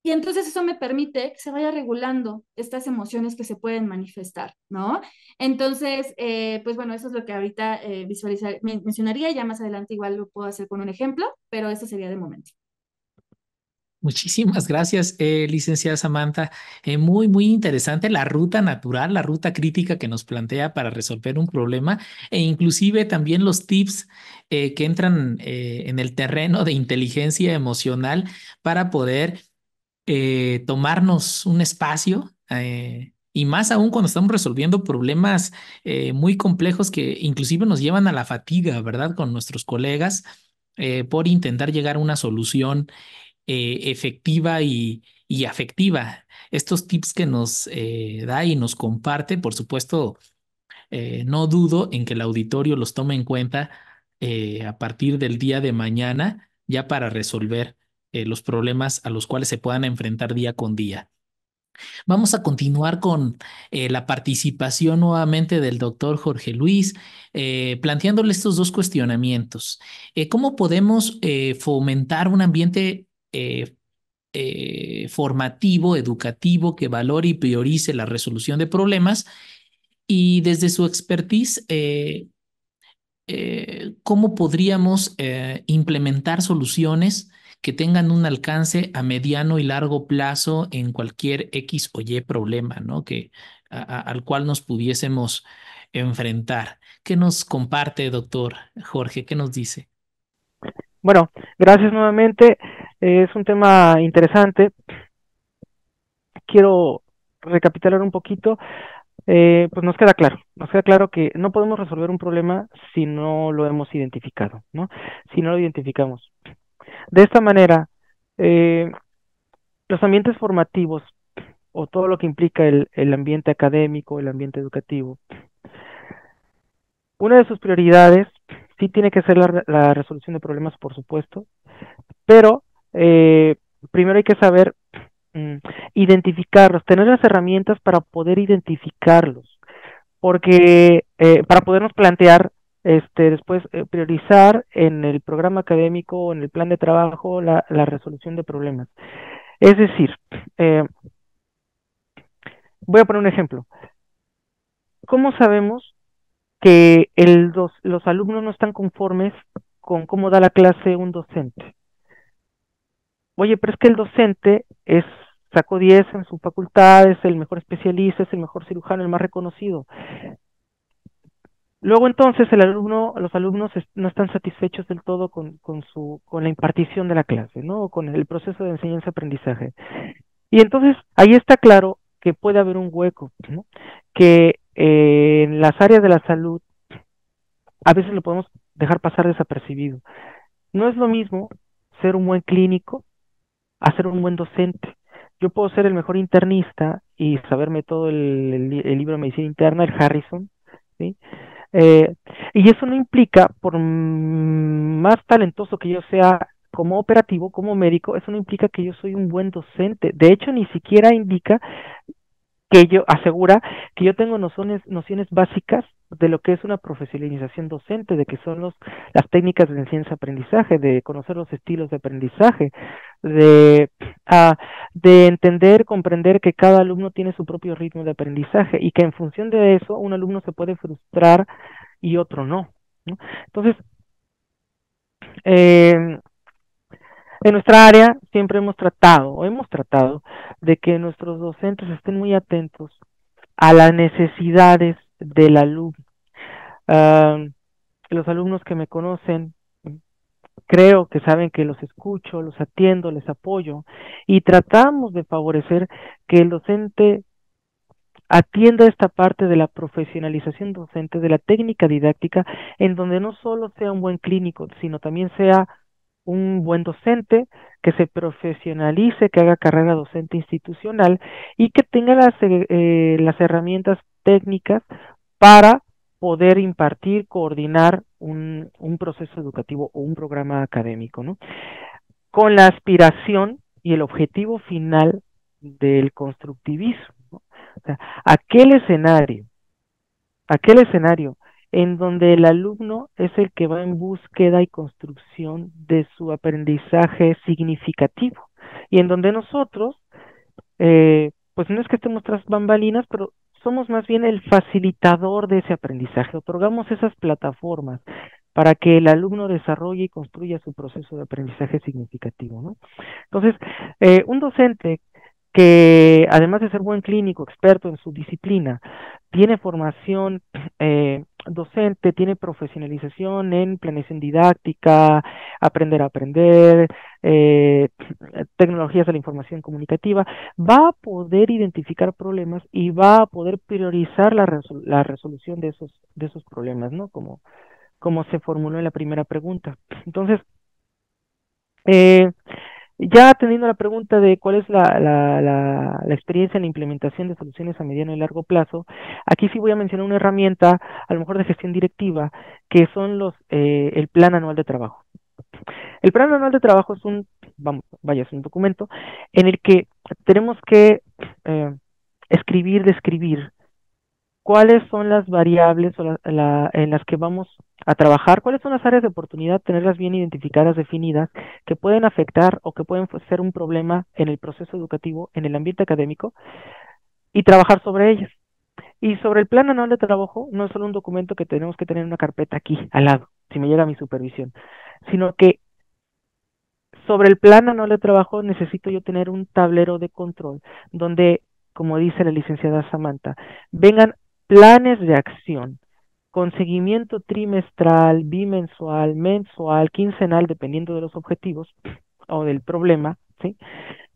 Y entonces eso me permite que se vaya regulando estas emociones que se pueden manifestar, ¿no? Entonces, eh, pues bueno, eso es lo que ahorita eh, visualizar, mencionaría, ya más adelante igual lo puedo hacer con un ejemplo, pero eso sería de momento.
Muchísimas gracias, eh, licenciada Samantha. Eh, muy, muy interesante la ruta natural, la ruta crítica que nos plantea para resolver un problema e inclusive también los tips que entran en el terreno de inteligencia emocional para poder tomarnos un espacio y más aún cuando estamos resolviendo problemas muy complejos que inclusive nos llevan a la fatiga, ¿verdad? Con nuestros colegas por intentar llegar a una solución eh, efectiva y, afectiva. Estos tips que nos eh, da y nos comparte, por supuesto, eh, no dudo en que el auditorio los tome en cuenta a partir del día de mañana, ya para resolver los problemas a los cuales se puedan enfrentar día con día. Vamos a continuar con la participación nuevamente del doctor Jorge Luis, planteándole estos dos cuestionamientos. ¿Cómo podemos fomentar un ambiente eh, eh, formativo, educativo, que valore y priorice la resolución de problemas y desde su expertise, eh, cómo podríamos implementar soluciones que tengan un alcance a mediano y largo plazo en cualquier X o Y problema, ¿no? Que, al cual nos pudiésemos enfrentar. ¿Qué nos comparte, doctor Jorge? ¿Qué nos dice?
Bueno, gracias nuevamente. Es un tema interesante. Quiero recapitular un poquito. Eh, pues nos queda claro, nos queda claro que no podemos resolver un problema si no lo hemos identificado, ¿no? Si no lo identificamos. De esta manera, eh, los ambientes formativos o todo lo que implica el, el ambiente académico, el ambiente educativo, una de sus prioridades sí tiene que ser la, resolución de problemas, por supuesto, pero eh, primero hay que saber mm, identificarlos, tener las herramientas para poder identificarlos, porque eh, para podernos plantear este, después eh, priorizar en el programa académico o en el plan de trabajo la, resolución de problemas. Es decir, voy a poner un ejemplo. ¿Cómo sabemos que los alumnos no están conformes con cómo da la clase un docente. Oye, pero es que el docente es sacó 10 en su facultad, es el mejor especialista, es el mejor cirujano, el más reconocido. Luego entonces el alumno, los alumnos no están satisfechos del todo con, su, con la impartición de la clase, ¿no? Con el proceso de enseñanza-aprendizaje. Y entonces ahí está claro que puede haber un hueco, ¿no? Que en las áreas de la salud a veces lo podemos dejar pasar desapercibido. No es lo mismo ser un buen clínico a ser un buen docente. Yo puedo ser el mejor internista y saberme todo el, libro de medicina interna, el Harrison, ¿sí? Eh, y eso no implica, por más talentoso que yo sea como operativo, como médico, eso no implica que yo soy un buen docente. De hecho, ni siquiera indica que yo asegura que yo tengo nociones, nociones básicas de lo que es una profesionalización docente, de que son los, las técnicas de enseñanza-aprendizaje, de conocer los estilos de aprendizaje, de, ah, de entender, comprender que cada alumno tiene su propio ritmo de aprendizaje y que en función de eso un alumno se puede frustrar y otro no. Entonces, eh, en nuestra área siempre hemos tratado, o hemos tratado, de que nuestros docentes estén muy atentos a las necesidades del alumno. los alumnos que me conocen, creo que saben que los escucho, los atiendo, les apoyo y tratamos de favorecer que el docente atienda esta parte de la profesionalización docente, de la técnica didáctica, en donde no solo sea un buen clínico, sino también sea un buen docente, que se profesionalice, que haga carrera docente institucional y que tenga las, eh, eh, las herramientas técnicas para poder impartir, coordinar un, un, proceso educativo o un programa académico, ¿no? Con la aspiración y el objetivo final del constructivismo. O sea, aquel escenario, aquel escenario en donde el alumno es el que va en búsqueda y construcción de su aprendizaje significativo, y en donde nosotros, eh, pues no es que estemos tras bambalinas, pero somos más bien el facilitador de ese aprendizaje, otorgamos esas plataformas para que el alumno desarrolle y construya su proceso de aprendizaje significativo. ¿no? Entonces, eh, un docente que además de ser buen clínico, experto en su disciplina, tiene formación [clears throat] eh, docente, tiene profesionalización en planeación didáctica, aprender a aprender, eh, [clears throat] tecnologías de la información comunicativa, va a poder identificar problemas y va a poder priorizar la, la resolución de esos, de esos problemas, ¿no? Como, como se formuló en la primera pregunta. Entonces, eh, ya teniendo la pregunta de cuál es la, la, la, experiencia en la implementación de soluciones a mediano y largo plazo, aquí sí voy a mencionar una herramienta, a lo mejor de gestión directiva, que son los eh, el plan anual de trabajo. El plan anual de trabajo es un, vamos, vaya, es un documento en el que tenemos que eh, escribir, describir cuáles son las variables en las que vamos a trabajar, cuáles son las áreas de oportunidad, tenerlas bien identificadas, definidas, que pueden afectar o que pueden ser un problema en el proceso educativo, en el ambiente académico, y trabajar sobre ellas. Y sobre el plan anual de trabajo, no es solo un documento que tenemos que tener en una carpeta aquí, al lado, si me llega mi supervisión, sino que sobre el plan anual de trabajo necesito yo tener un tablero de control donde, como dice la licenciada Samantha, vengan planes de acción con seguimiento trimestral, bimensual, mensual, quincenal, dependiendo de los objetivos [clears throat] o del problema, ¿sí?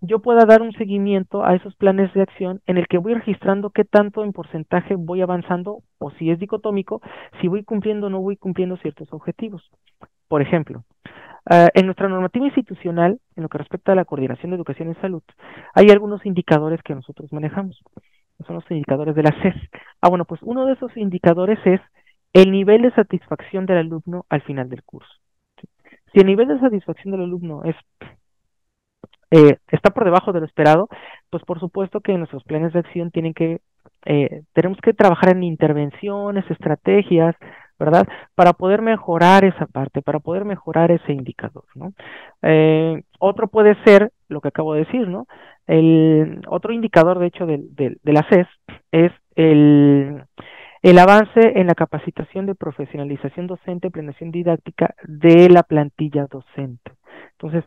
yo pueda dar un seguimiento a esos planes de acción en el que voy registrando qué tanto en porcentaje voy avanzando o si es dicotómico, si voy cumpliendo o no voy cumpliendo ciertos objetivos. Por ejemplo, uh, en nuestra normativa institucional, en lo que respecta a la coordinación de educación y salud, hay algunos indicadores que nosotros manejamos son los indicadores de la CES. Ah, bueno, pues uno de esos indicadores es el nivel de satisfacción del alumno al final del curso. Si el nivel de satisfacción del alumno es eh, está por debajo de lo esperado, pues por supuesto que nuestros planes de acción tienen que eh, tenemos que trabajar en intervenciones, estrategias, ¿verdad? Para poder mejorar esa parte, para poder mejorar ese indicador, ¿no? Eh, otro puede ser lo que acabo de decir, ¿no? El otro indicador, de hecho, de, de, la CES es el, el avance en la capacitación de profesionalización docente, planeación didáctica de la plantilla docente. Entonces,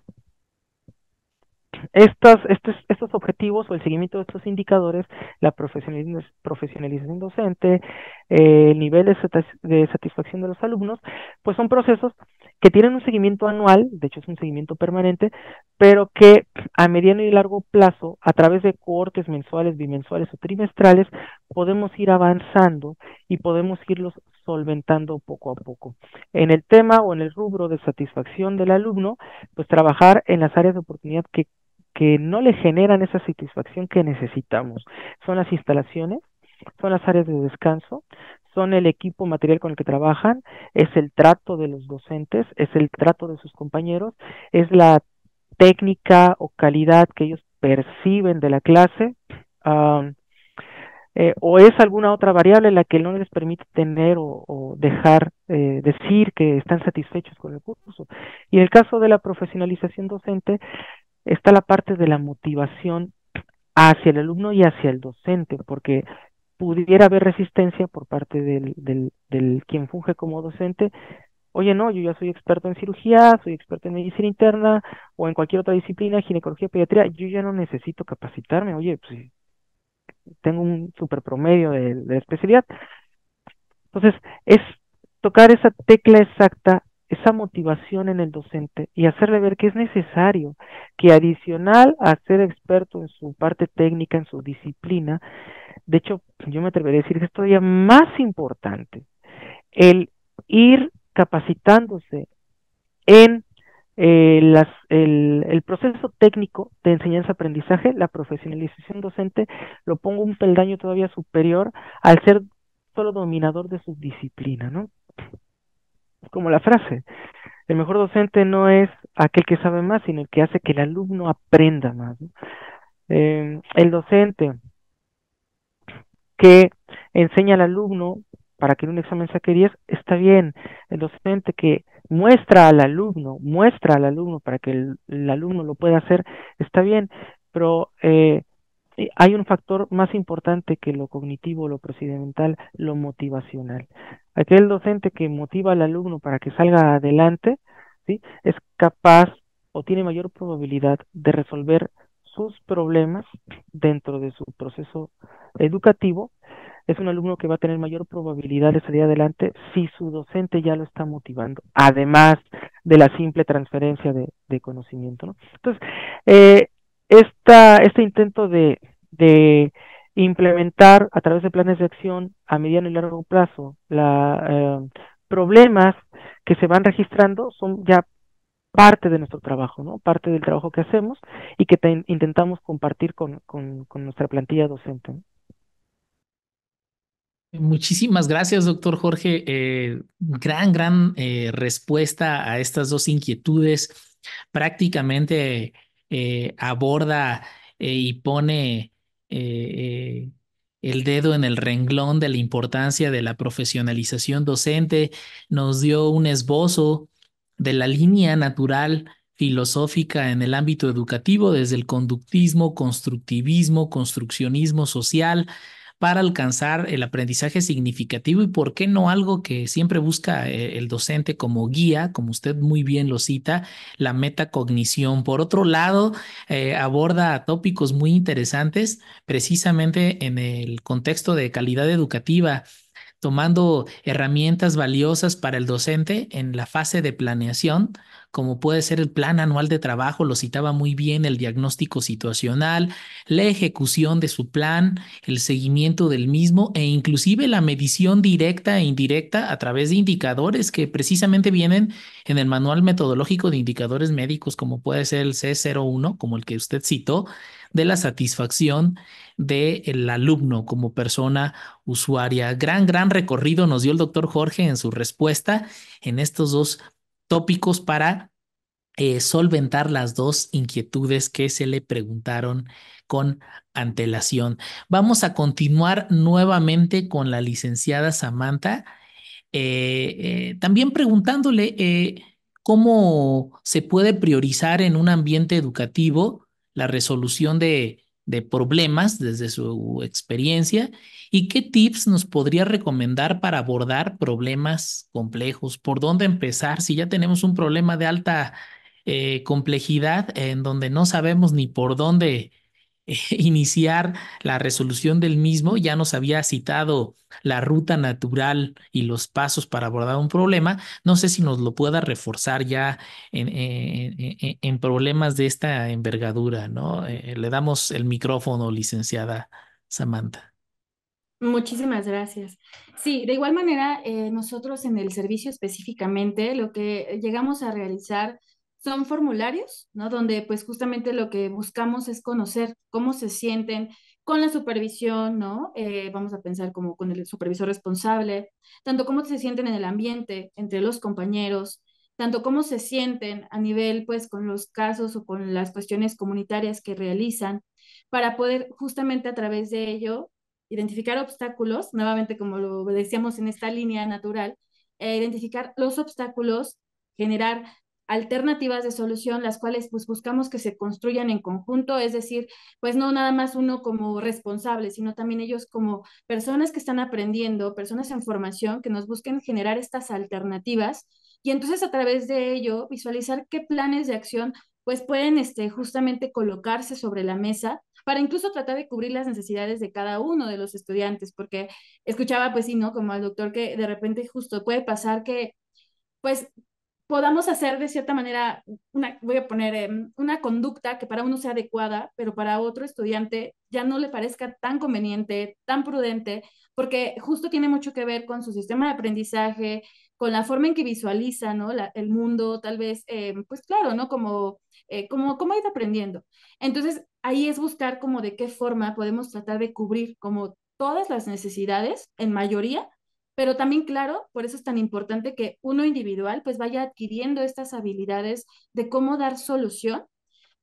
estos, estos, estos objetivos o el seguimiento de estos indicadores, la profesionalización docente, eh, el nivel de, de satisfacción de los alumnos, pues son procesos que tienen un seguimiento anual, de hecho es un seguimiento permanente, pero que a mediano y largo plazo, a través de cohortes mensuales, bimensuales o trimestrales, podemos ir avanzando y podemos irlos solventando poco a poco. En el tema o en el rubro de satisfacción del alumno, pues trabajar en las áreas de oportunidad que que no le generan esa satisfacción que necesitamos. Son las instalaciones, son las áreas de descanso, son el equipo material con el que trabajan, es el trato de los docentes, es el trato de sus compañeros, es la técnica o calidad que ellos perciben de la clase, eh, o es alguna otra variable la que no les permite tener o, dejar eh, decir que están satisfechos con el curso. Y en el caso de la profesionalización docente, está la parte de la motivación hacia el alumno y hacia el docente, porque pudiera haber resistencia por parte del, del, quien funge como docente. Oye, no, yo ya soy experto en cirugía, soy experto en medicina interna o en cualquier otra disciplina, ginecología, pediatría, yo ya no necesito capacitarme. Oye, pues tengo un super promedio de, de especialidad. Entonces, es tocar esa tecla exacta esa motivación en el docente y hacerle ver que es necesario que adicional a ser experto en su parte técnica, en su disciplina, de hecho, yo me atrevería a decir que es todavía más importante el ir capacitándose en eh, el, el, proceso técnico de enseñanza-aprendizaje, la profesionalización docente, lo pongo un peldaño todavía superior al ser solo dominador de su disciplina, ¿no? Como la frase, el mejor docente no es aquel que sabe más, sino el que hace que el alumno aprenda más. Eh, el docente que enseña al alumno para que en un examen saque 10, está bien. El docente que muestra al alumno, muestra al alumno para que el, alumno lo pueda hacer, está bien, pero eh, hay un factor más importante que lo cognitivo, lo procedimental, lo motivacional. Aquel docente que motiva al alumno para que salga adelante, ¿sí? es capaz o tiene mayor probabilidad de resolver sus problemas dentro de su proceso educativo, es un alumno que va a tener mayor probabilidad de salir adelante si su docente ya lo está motivando, además de la simple transferencia de, conocimiento. ¿no? Entonces, eh, este intento de, implementar a través de planes de acción a mediano y largo plazo la, eh, problemas que se van registrando son ya parte de nuestro trabajo, ¿no? Parte del trabajo que hacemos y que intentamos compartir con, con, nuestra plantilla docente.
Muchísimas gracias, doctor Jorge. Eh, gran, gran eh, respuesta a estas dos inquietudes. Prácticamente eh, aborda y pone el dedo en el renglón de la importancia de la profesionalización docente. Nos dio un esbozo de la línea natural filosófica en el ámbito educativo, desde el conductismo, constructivismo, construccionismo social, para alcanzar el aprendizaje significativo y, ¿por qué no algo que siempre busca eh, el docente como guía, como usted muy bien lo cita, la metacognición? Por otro lado, eh, aborda tópicos muy interesantes precisamente en el contexto de calidad educativa tomando herramientas valiosas para el docente en la fase de planeación, como puede ser el plan anual de trabajo, lo citaba muy bien, el diagnóstico situacional, la ejecución de su plan, el seguimiento del mismo e inclusive la medición directa e indirecta a través de indicadores que precisamente vienen en el manual metodológico de indicadores médicos, como puede ser el C01, como el que usted citó, de la satisfacción del alumno como persona usuaria. Gran, gran recorrido nos dio el doctor Jorge en su respuesta en estos dos tópicos para eh, solventar las dos inquietudes que se le preguntaron con antelación. Vamos a continuar nuevamente con la licenciada Samantha, eh, eh, también preguntándole cómo se puede priorizar en un ambiente educativo la resolución de, de problemas desde su experiencia y qué tips nos podría recomendar para abordar problemas complejos, por dónde empezar si ya tenemos un problema de alta eh, complejidad en donde no sabemos ni por dónde [laughs] iniciar la resolución del mismo, ya nos había citado la ruta natural y los pasos para abordar un problema. No sé si nos lo pueda reforzar ya en, en, problemas de esta envergadura, ¿no? Eh, le damos el micrófono, licenciada Samantha.
Muchísimas gracias. Sí, de igual manera, eh, nosotros en el servicio específicamente lo que llegamos a realizar son formularios, ¿no? Donde pues justamente lo que buscamos es conocer cómo se sienten con la supervisión, ¿no? Eh, vamos a pensar como con el supervisor responsable, tanto cómo se sienten en el ambiente, entre los compañeros, tanto cómo se sienten a nivel, pues, con los casos o con las cuestiones comunitarias que realizan, para poder justamente a través de ello identificar obstáculos, nuevamente como lo decíamos en esta línea natural, eh, identificar los obstáculos, generar alternativas de solución, las cuales pues buscamos que se construyan en conjunto, es decir, pues no nada más uno como responsable, sino también ellos como personas que están aprendiendo, personas en formación, que nos busquen generar estas alternativas y entonces a través de ello visualizar qué planes de acción pues pueden este, justamente colocarse sobre la mesa para incluso tratar de cubrir las necesidades de cada uno de los estudiantes, porque escuchaba pues sí, ¿no? Como al doctor que de repente justo puede pasar que pues podamos hacer de cierta manera, una, voy a poner em, una conducta que para uno sea adecuada, pero para otro estudiante ya no le parezca tan conveniente, tan prudente, porque justo tiene mucho que ver con su sistema de aprendizaje, con la forma en que visualiza ¿no? el mundo, tal vez, em, pues claro, ¿no? Como, eh, como, como ha aprendiendo. Entonces, ahí es buscar como de qué forma podemos tratar de cubrir como todas las necesidades, en mayoría, pero también, claro, por eso es tan importante que uno individual pues vaya adquiriendo estas habilidades de cómo dar solución.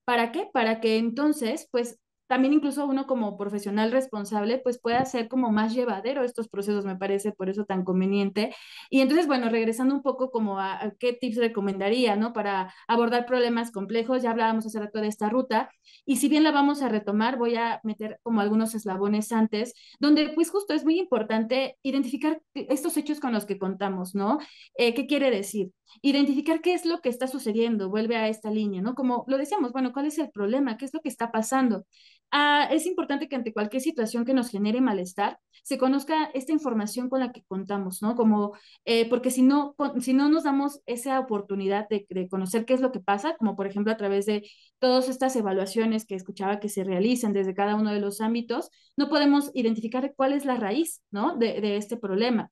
¿Para qué? Para que entonces pues también incluso uno como profesional responsable, pues puede hacer como más llevadero estos procesos, me parece por eso tan conveniente. Y entonces, bueno, regresando un poco como a, qué tips recomendaría, ¿no? Para abordar problemas complejos, ya hablábamos hace rato de esta ruta, y si bien la vamos a retomar, voy a meter como algunos eslabones antes, donde pues justo es muy importante identificar estos hechos con los que contamos, ¿no? Eh, ¿Qué quiere decir? Identificar qué es lo que está sucediendo, vuelve a esta línea, ¿no? Como lo decíamos, bueno, ¿cuál es el problema? ¿Qué es lo que está pasando? Ah, es importante que ante cualquier situación que nos genere malestar, se conozca esta información con la que contamos, ¿no? Como, eh, porque si no, si no nos damos esa oportunidad de, conocer qué es lo que pasa, como por ejemplo a través de todas estas evaluaciones que escuchaba que se realizan desde cada uno de los ámbitos, no podemos identificar cuál es la raíz, ¿no? De este problema.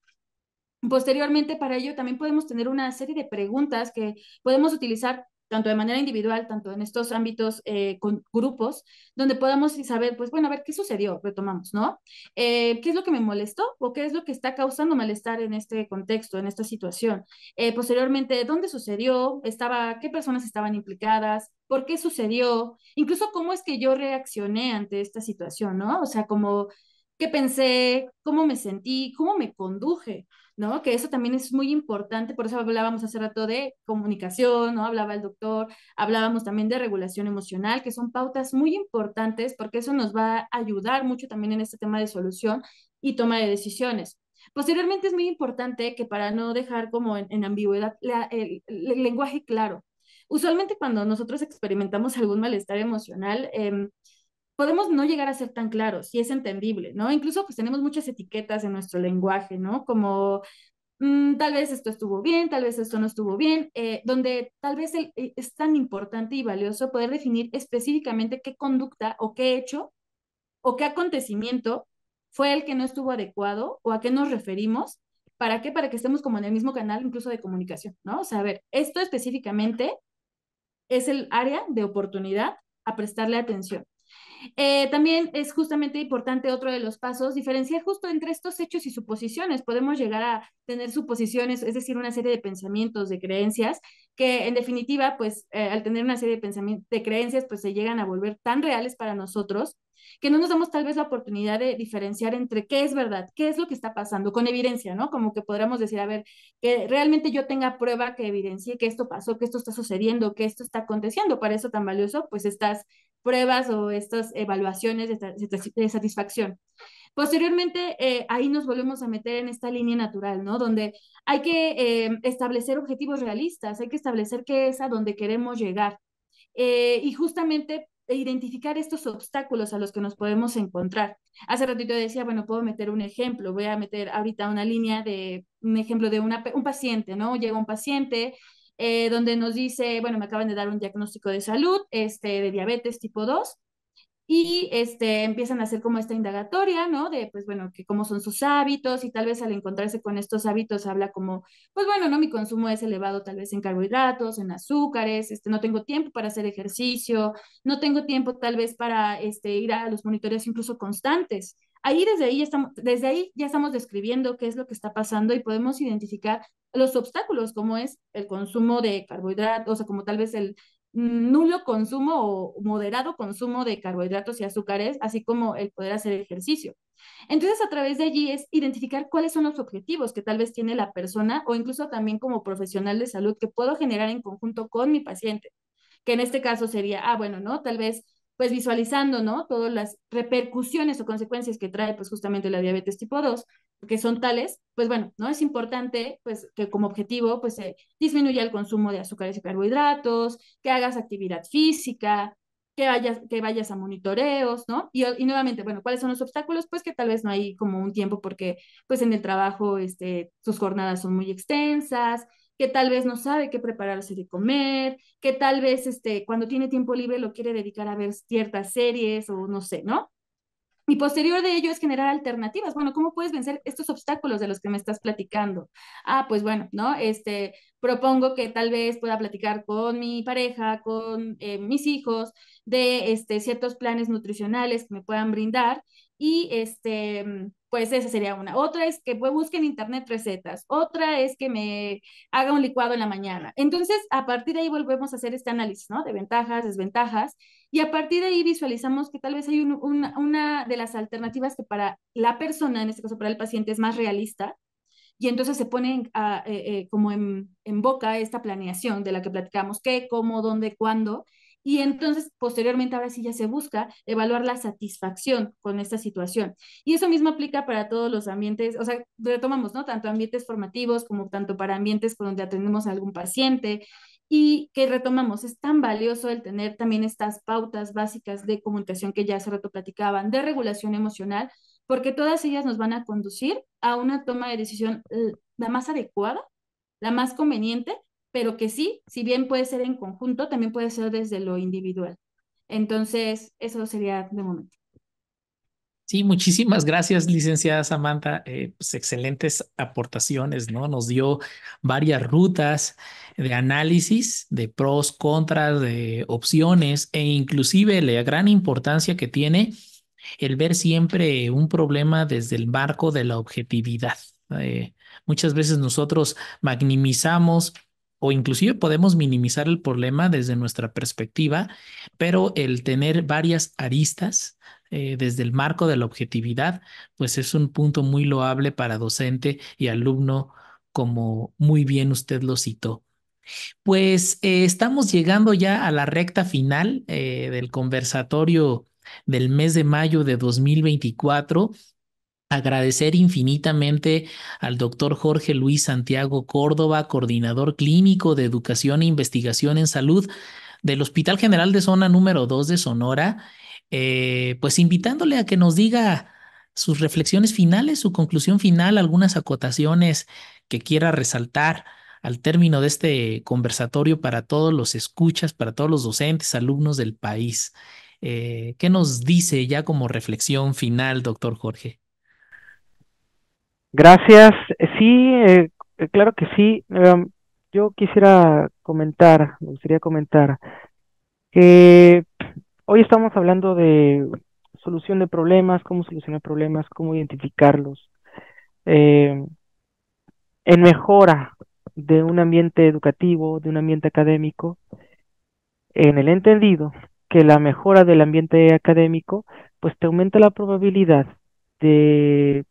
Posteriormente, para ello también podemos tener una serie de preguntas que podemos utilizar tanto de manera individual, tanto en estos ámbitos eh, con grupos, donde podamos saber, pues bueno, a ver qué sucedió, retomamos, ¿no? Eh, ¿Qué es lo que me molestó o qué es lo que está causando malestar en este contexto, en esta situación? Eh, posteriormente, ¿dónde sucedió? Estaba, ¿Qué personas estaban implicadas? ¿Por qué sucedió? Incluso cómo es que yo reaccioné ante esta situación, ¿no? O sea, como qué pensé, cómo me sentí, cómo me conduje. ¿No? Que eso también es muy importante, por eso hablábamos hace rato de comunicación, ¿no? Hablaba el doctor, hablábamos también de regulación emocional, que son pautas muy importantes porque eso nos va a ayudar mucho también en este tema de solución y toma de decisiones. Posteriormente es muy importante que para no dejar como en, ambigüedad el, lenguaje claro. Usualmente cuando nosotros experimentamos algún malestar emocional, eh, podemos no llegar a ser tan claros y es entendible, ¿no? Incluso pues tenemos muchas etiquetas en nuestro lenguaje, ¿no? Como mmm, tal vez esto estuvo bien, tal vez esto no estuvo bien, eh, donde tal vez eh, es tan importante y valioso poder definir específicamente qué conducta o qué hecho o qué acontecimiento fue el que no estuvo adecuado o a qué nos referimos. ¿Para qué? Para que estemos como en el mismo canal incluso de comunicación, ¿no? O sea, a ver, esto específicamente es el área de oportunidad a prestarle atención. Eh, también es justamente importante otro de los pasos, diferenciar justo entre estos hechos y suposiciones. Podemos llegar a tener suposiciones, es decir, una serie de pensamientos, de creencias, que en definitiva, pues eh, al tener una serie de de creencias, pues se llegan a volver tan reales para nosotros que no nos damos tal vez la oportunidad de diferenciar entre qué es verdad, qué es lo que está pasando, con evidencia, ¿no? Como que podríamos decir, a ver, que realmente yo tenga prueba que evidencie que esto pasó, que esto está sucediendo, que esto está aconteciendo. Para eso tan valioso, pues estas pruebas o estas evaluaciones de, satisfacción. Posteriormente, eh, ahí nos volvemos a meter en esta línea natural, ¿no? Donde hay que eh, establecer objetivos realistas, hay que establecer qué es a donde queremos llegar. Eh, y justamente identificar estos obstáculos a los que nos podemos encontrar. Hace ratito decía, bueno, puedo meter un ejemplo, voy a meter ahorita una línea de un ejemplo de una, un paciente, ¿no? Llega un paciente eh, donde nos dice, bueno, me acaban de dar un diagnóstico de salud, este, de diabetes tipo 2, y este, empiezan a hacer como esta indagatoria, ¿no? De, pues bueno, que cómo son sus hábitos y tal vez al encontrarse con estos hábitos habla como, pues bueno, ¿no? Mi consumo es elevado tal vez en carbohidratos, en azúcares, este, no tengo tiempo para hacer ejercicio, no tengo tiempo tal vez para este, ir a los monitoreos incluso constantes. Ahí desde ahí, ya estamos, desde ahí ya estamos describiendo qué es lo que está pasando y podemos identificar los obstáculos, como es el consumo de carbohidratos, o sea, como tal vez el nulo consumo o moderado consumo de carbohidratos y azúcares, así como el poder hacer ejercicio. Entonces, a través de allí es identificar cuáles son los objetivos que tal vez tiene la persona o incluso también como profesional de salud que puedo generar en conjunto con mi paciente, que en este caso sería, ah, bueno, ¿no? Tal vez pues visualizando, ¿no? Todas las repercusiones o consecuencias que trae pues justamente la diabetes tipo 2, que son tales, pues bueno, ¿no? Es importante pues que como objetivo pues se disminuya el consumo de azúcares y carbohidratos, que hagas actividad física, que vayas, que vayas a monitoreos, ¿no? Y, y, nuevamente, bueno, ¿cuáles son los obstáculos? Pues que tal vez no hay como un tiempo porque pues en el trabajo este, sus jornadas son muy extensas, que tal vez no sabe qué prepararse de comer, que tal vez este, cuando tiene tiempo libre lo quiere dedicar a ver ciertas series o no sé, ¿no? Y posterior de ello es generar alternativas. Bueno, ¿cómo puedes vencer estos obstáculos de los que me estás platicando? Ah, pues bueno, ¿no? Este, propongo que tal vez pueda platicar con mi pareja, con eh, mis hijos, de este, ciertos planes nutricionales que me puedan brindar y este, pues esa sería una. Otra es que busque en internet recetas. Otra es que me haga un licuado en la mañana. Entonces, a partir de ahí volvemos a hacer este análisis, ¿no? De ventajas, desventajas. Y a partir de ahí visualizamos que tal vez hay una, de las alternativas que para la persona, en este caso para el paciente, es más realista, y entonces se pone a, eh, eh, como en, en, boca esta planeación de la que platicamos, qué, cómo, dónde, cuándo, y entonces posteriormente ahora sí ya se busca evaluar la satisfacción con esta situación. Y eso mismo aplica para todos los ambientes, o sea, retomamos, ¿no? Tanto ambientes formativos como tanto para ambientes con donde atendemos a algún paciente y que retomamos, es tan valioso el tener también estas pautas básicas de comunicación que ya hace rato platicaban, de regulación emocional, porque todas ellas nos van a conducir a una toma de decisión eh, la más adecuada, la más conveniente, pero que sí, si bien puede ser en conjunto, también puede ser desde lo individual. Entonces, eso sería de momento.
Sí, muchísimas gracias, licenciada Samantha. Eh, pues excelentes aportaciones, ¿no? Nos dio varias rutas de análisis de pros, contras, de opciones e inclusive la gran importancia que tiene el ver siempre un problema desde el marco de la objetividad. Eh, muchas veces nosotros magnimizamos o inclusive podemos minimizar el problema desde nuestra perspectiva, pero el tener varias aristas eh, desde el marco de la objetividad, pues es un punto muy loable para docente y alumno, como muy bien usted lo citó. Pues eh, estamos llegando ya a la recta final del conversatorio del mes de mayo de 2024. Agradecer infinitamente al doctor Jorge Luis Santiago Córdoba, coordinador clínico de educación e investigación en salud del Hospital General de Zona número 2 de Sonora, eh, pues invitándole a que nos diga sus reflexiones finales, su conclusión final, algunas acotaciones que quiera resaltar al término de este conversatorio para todos los escuchas, para todos los docentes, alumnos del país. Eh, ¿Qué nos dice ya como reflexión final, doctor Jorge?
Gracias. Sí, eh, eh, claro que sí. Em, yo quisiera comentar, me gustaría comentar que hoy estamos hablando de solución de problemas, cómo solucionar problemas, cómo identificarlos, em, en mejora de un ambiente educativo, de un ambiente académico, en el entendido que la mejora del ambiente académico pues te aumenta la probabilidad de,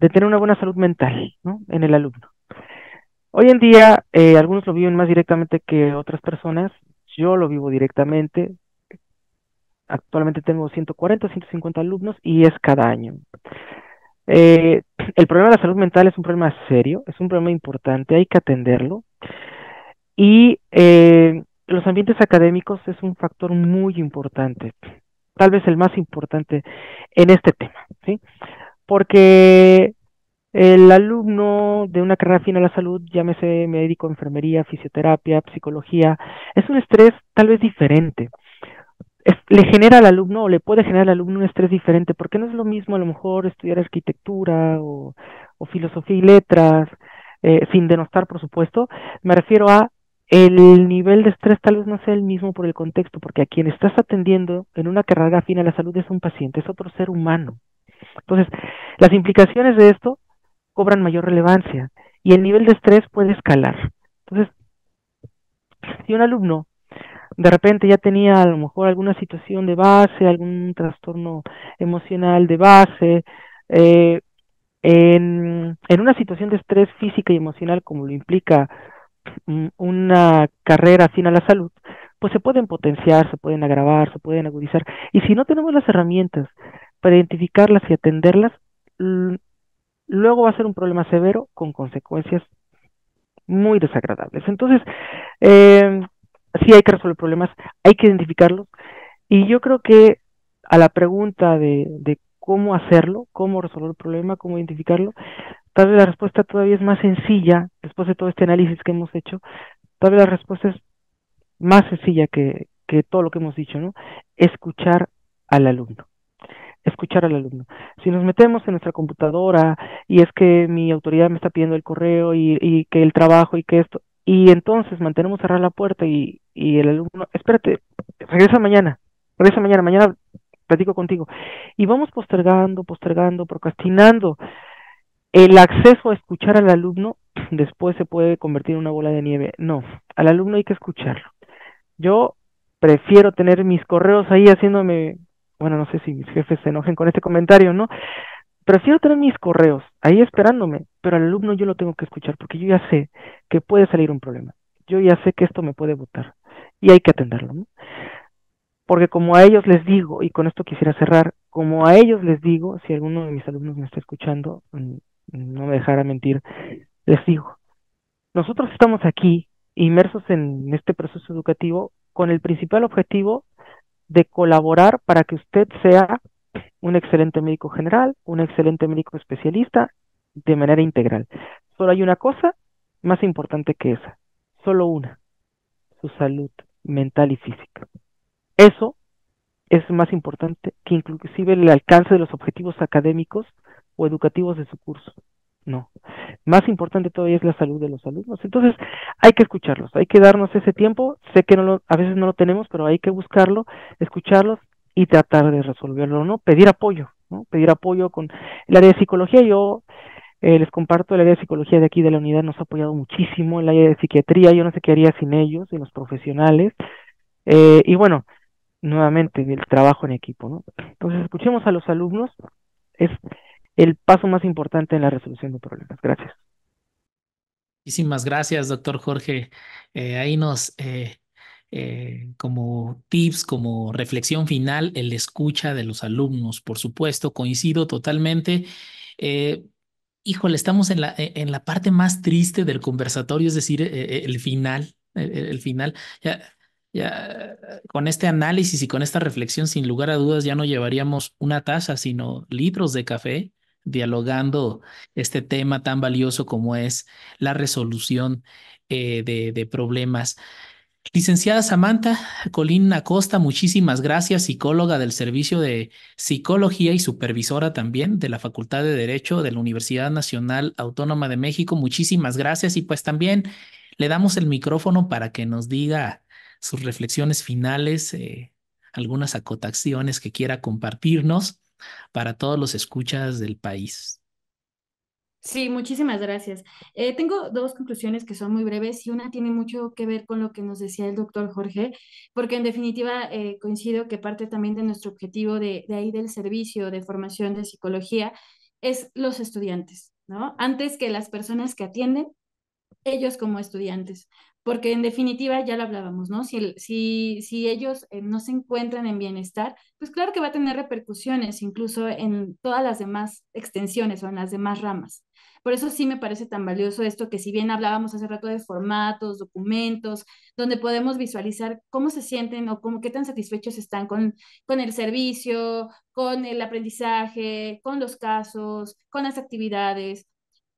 de tener una buena salud mental ¿no? en el alumno. Hoy en día eh, algunos lo viven más directamente que otras personas, yo lo vivo directamente, actualmente tengo 140, 150 alumnos y es cada año. Eh, [clears throat] el problema de la salud mental es un problema serio, es un problema importante, hay que atenderlo. Y eh, los ambientes académicos es un factor muy importante, tal vez el más importante en este tema, ¿sí? Porque el alumno de una carrera fina a la salud, llámese médico, enfermería, fisioterapia, psicología, es un estrés tal vez diferente. le genera al alumno o le puede generar al alumno un estrés diferente, porque no es lo mismo a lo mejor estudiar arquitectura o, filosofía y letras, eh, sin denostar, por supuesto. Me refiero a el nivel de estrés tal vez no sea el mismo por el contexto, porque a quien estás atendiendo en una carrera fina a la salud es un paciente, es otro ser humano. Entonces, las implicaciones de esto cobran mayor relevancia y el nivel de estrés puede escalar. Entonces, si un alumno de repente ya tenía a lo mejor alguna situación de base, algún trastorno emocional de base, eh, en, una situación de estrés física y emocional como lo implica una carrera afín a la salud, pues se pueden potenciar, se pueden agravar, se pueden agudizar. Y si no tenemos las herramientas para identificarlas y atenderlas, luego va a ser un problema severo con consecuencias muy desagradables. Entonces, eh, sí hay que resolver problemas, hay que identificarlos. Y yo creo que a la pregunta de, de cómo hacerlo, cómo resolver el problema, cómo identificarlo, Tal vez la respuesta todavía es más sencilla, después de todo este análisis que hemos hecho, tal vez la respuesta es más sencilla que, que todo lo que hemos dicho, ¿no? Escuchar al alumno. Escuchar al alumno. Si nos metemos en nuestra computadora y es que mi autoridad me está pidiendo el correo y, y que el trabajo y que esto, y entonces mantenemos cerrar la puerta y, y el alumno, espérate, regresa mañana, regresa mañana, mañana platico contigo. Y vamos postergando, postergando, procrastinando el acceso a escuchar al alumno [clears throat] después se puede convertir en una bola de nieve. No, al alumno hay que escucharlo. Yo prefiero tener mis correos ahí haciéndome, bueno, no sé si mis jefes se enojen con este comentario, ¿no? Prefiero tener mis correos ahí esperándome, pero al alumno yo lo tengo que escuchar porque yo ya sé que puede salir un problema. Yo ya sé que esto me puede votar y hay que atenderlo, ¿no? Porque como a ellos les digo, y con esto quisiera cerrar, como a ellos les digo, si alguno de mis alumnos me está escuchando, mm, no me dejara mentir, les digo, nosotros estamos aquí inmersos en este proceso educativo con el principal objetivo de colaborar para que usted sea un excelente médico general, un excelente médico especialista de manera integral. Solo hay una cosa más importante que esa, solo una, su salud mental y física. Eso es más importante que inclusive el alcance de los objetivos académicos o educativos de su curso. No. Más importante todavía es la salud de los alumnos. Entonces, hay que escucharlos, hay que darnos ese tiempo. Sé que no lo, a veces no lo tenemos, pero hay que buscarlo, escucharlos y tratar de resolverlo, ¿no? Pedir apoyo, ¿no? Pedir apoyo con el área de psicología. Yo eh, les comparto, el área de psicología de aquí de la unidad nos ha apoyado muchísimo, el área de psiquiatría, yo no sé qué haría sin ellos, sin los profesionales. Eh, y bueno, nuevamente, el trabajo en equipo, ¿no? Entonces, escuchemos a los alumnos. Es el paso más importante en la resolución de problemas. Gracias.
Muchísimas gracias, doctor Jorge. Eh, ahí nos, eh, eh, como tips, como reflexión final, el escucha de los alumnos, por supuesto, coincido totalmente. híjole, estamos en la, en la parte más triste del conversatorio, es decir, el final, el, final. Ya, ya, con este análisis y con esta reflexión, sin lugar a dudas, ya no llevaríamos una taza, sino litros de café dialogando este tema tan valioso como es la resolución eh, de, problemas. Licenciada Samantha Colín Acosta, muchísimas gracias, psicóloga del Servicio de Psicología y supervisora también de la Facultad de Derecho de la Universidad Nacional Autónoma de México. Muchísimas gracias y pues también le damos el micrófono para que nos diga sus reflexiones finales, eh, algunas acotaciones que quiera compartirnos para todos los escuchas del país.
Sí, muchísimas gracias. Eh, tengo dos conclusiones que son muy breves y una tiene mucho que ver con lo que nos decía el doctor Jorge, porque en definitiva eh, coincido que parte también de nuestro objetivo de, de ahí del servicio de formación de psicología es los estudiantes, ¿no? Antes que las personas que atienden, ellos como estudiantes, porque en definitiva ya lo hablábamos, ¿no? Si, si, si ellos eh, no se encuentran en bienestar, pues claro que va a tener repercusiones incluso en todas las demás extensiones o en las demás ramas. Por eso sí me parece tan valioso esto que si bien hablábamos hace rato de formatos, documentos, donde podemos visualizar cómo se sienten o cómo qué tan satisfechos están con, con el servicio, con el aprendizaje, con los casos, con las actividades,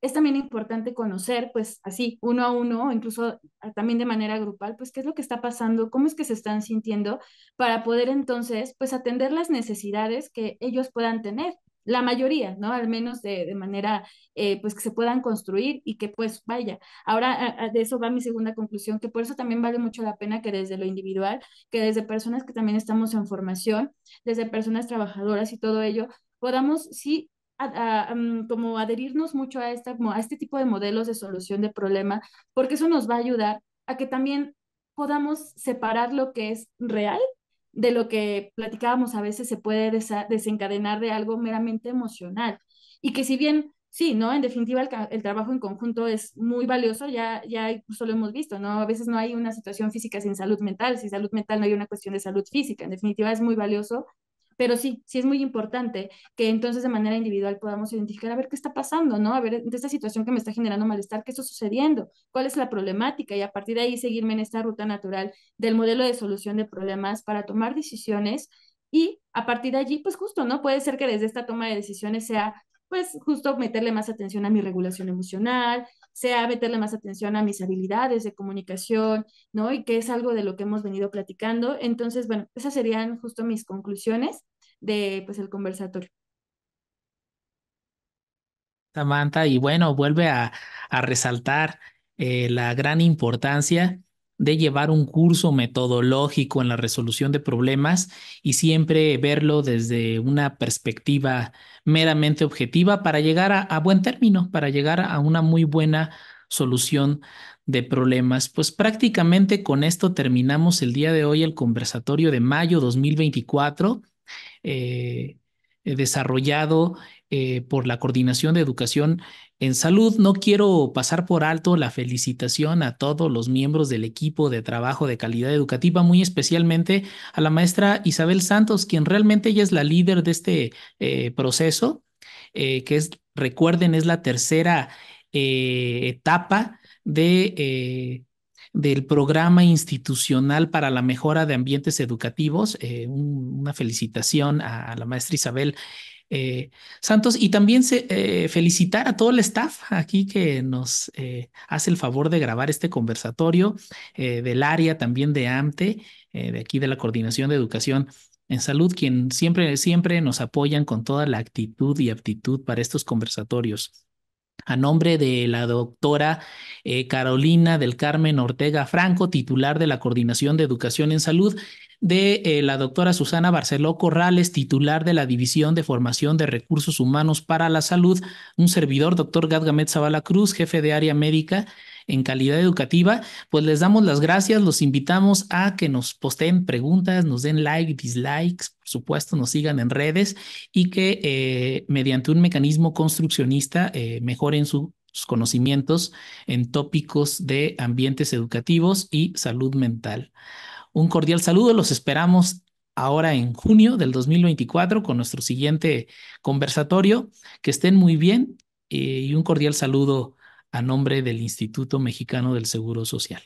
es también importante conocer, pues así, uno a uno, incluso también de manera grupal, pues qué es lo que está pasando, cómo es que se están sintiendo, para poder entonces, pues atender las necesidades que ellos puedan tener, la mayoría, ¿no? Al menos de, de manera, eh, pues que se puedan construir y que pues vaya. Ahora, de eso va mi segunda conclusión, que por eso también vale mucho la pena que desde lo individual, que desde personas que también estamos en formación, desde personas trabajadoras y todo ello, podamos sí Mm, como adherirnos mucho a, esta, a este tipo de modelos de solución de problema, porque eso nos va a ayudar a que también podamos separar lo que es real de lo que platicábamos a veces se puede desencadenar de algo meramente emocional. Y que si bien, sí, ¿no? En definitiva, el, trabajo en conjunto es muy valioso, ya, ya incluso lo hemos visto, ¿no? A veces no hay una situación física sin salud mental, sin salud mental no hay una cuestión de salud física, en definitiva es muy valioso pero sí, sí es muy importante que entonces de manera individual podamos identificar a ver qué está pasando, ¿no? A ver, de esta situación que me está generando malestar, ¿qué está sucediendo? ¿Cuál es la problemática? Y a partir de ahí seguirme en esta ruta natural del modelo de solución de problemas para tomar decisiones y a partir de allí, pues justo, ¿no? Puede ser que desde esta toma de decisiones sea, pues justo meterle más atención a mi regulación emocional, sea meterle más atención a mis habilidades de comunicación, ¿no? Y que es algo de lo que hemos venido platicando. Entonces, bueno, esas serían justo mis conclusiones de, pues, el conversatorio.
Samantha, y bueno, vuelve a, a resaltar eh, la gran importancia de llevar un curso metodológico en la resolución de problemas y siempre verlo desde una perspectiva meramente objetiva para llegar a, buen término, para llegar a una muy buena solución de problemas. Pues prácticamente con esto terminamos el día de hoy el conversatorio de mayo 2024, eh, desarrollado eh, por la Coordinación de Educación en Salud. No quiero pasar por alto la felicitación a todos los miembros del equipo de trabajo de calidad educativa, muy especialmente a la maestra Isabel Santos, quien realmente ella es la líder de este eh, proceso, eh, que es, recuerden, es la tercera eh, etapa de del programa institucional para la mejora de ambientes educativos. Un, una felicitación a, a, la maestra Isabel eh, Santos, y también se, eh, felicitar a todo el staff aquí que nos eh, hace el favor de grabar este conversatorio eh, del área también de AMTE, eh, de aquí de la Coordinación de Educación en Salud, quien siempre, siempre nos apoyan con toda la actitud y aptitud para estos conversatorios. A nombre de la doctora eh, Carolina del Carmen Ortega Franco, titular de la Coordinación de Educación en Salud, de eh, la doctora Susana Barceló Corrales, titular de la División de Formación de Recursos Humanos para la Salud, un servidor, doctor Gadgamet Zavala Cruz, jefe de área médica en calidad educativa, pues les damos las gracias, los invitamos a que nos posteen preguntas, nos den like, dislikes, por supuesto, nos sigan en redes y que eh, mediante un mecanismo construccionista eh, mejoren su, sus conocimientos en tópicos de ambientes educativos y salud mental. Un cordial saludo, los esperamos ahora en junio del 2024 con nuestro siguiente conversatorio. Que estén muy bien eh, y un cordial saludo a nombre del Instituto Mexicano del Seguro Social.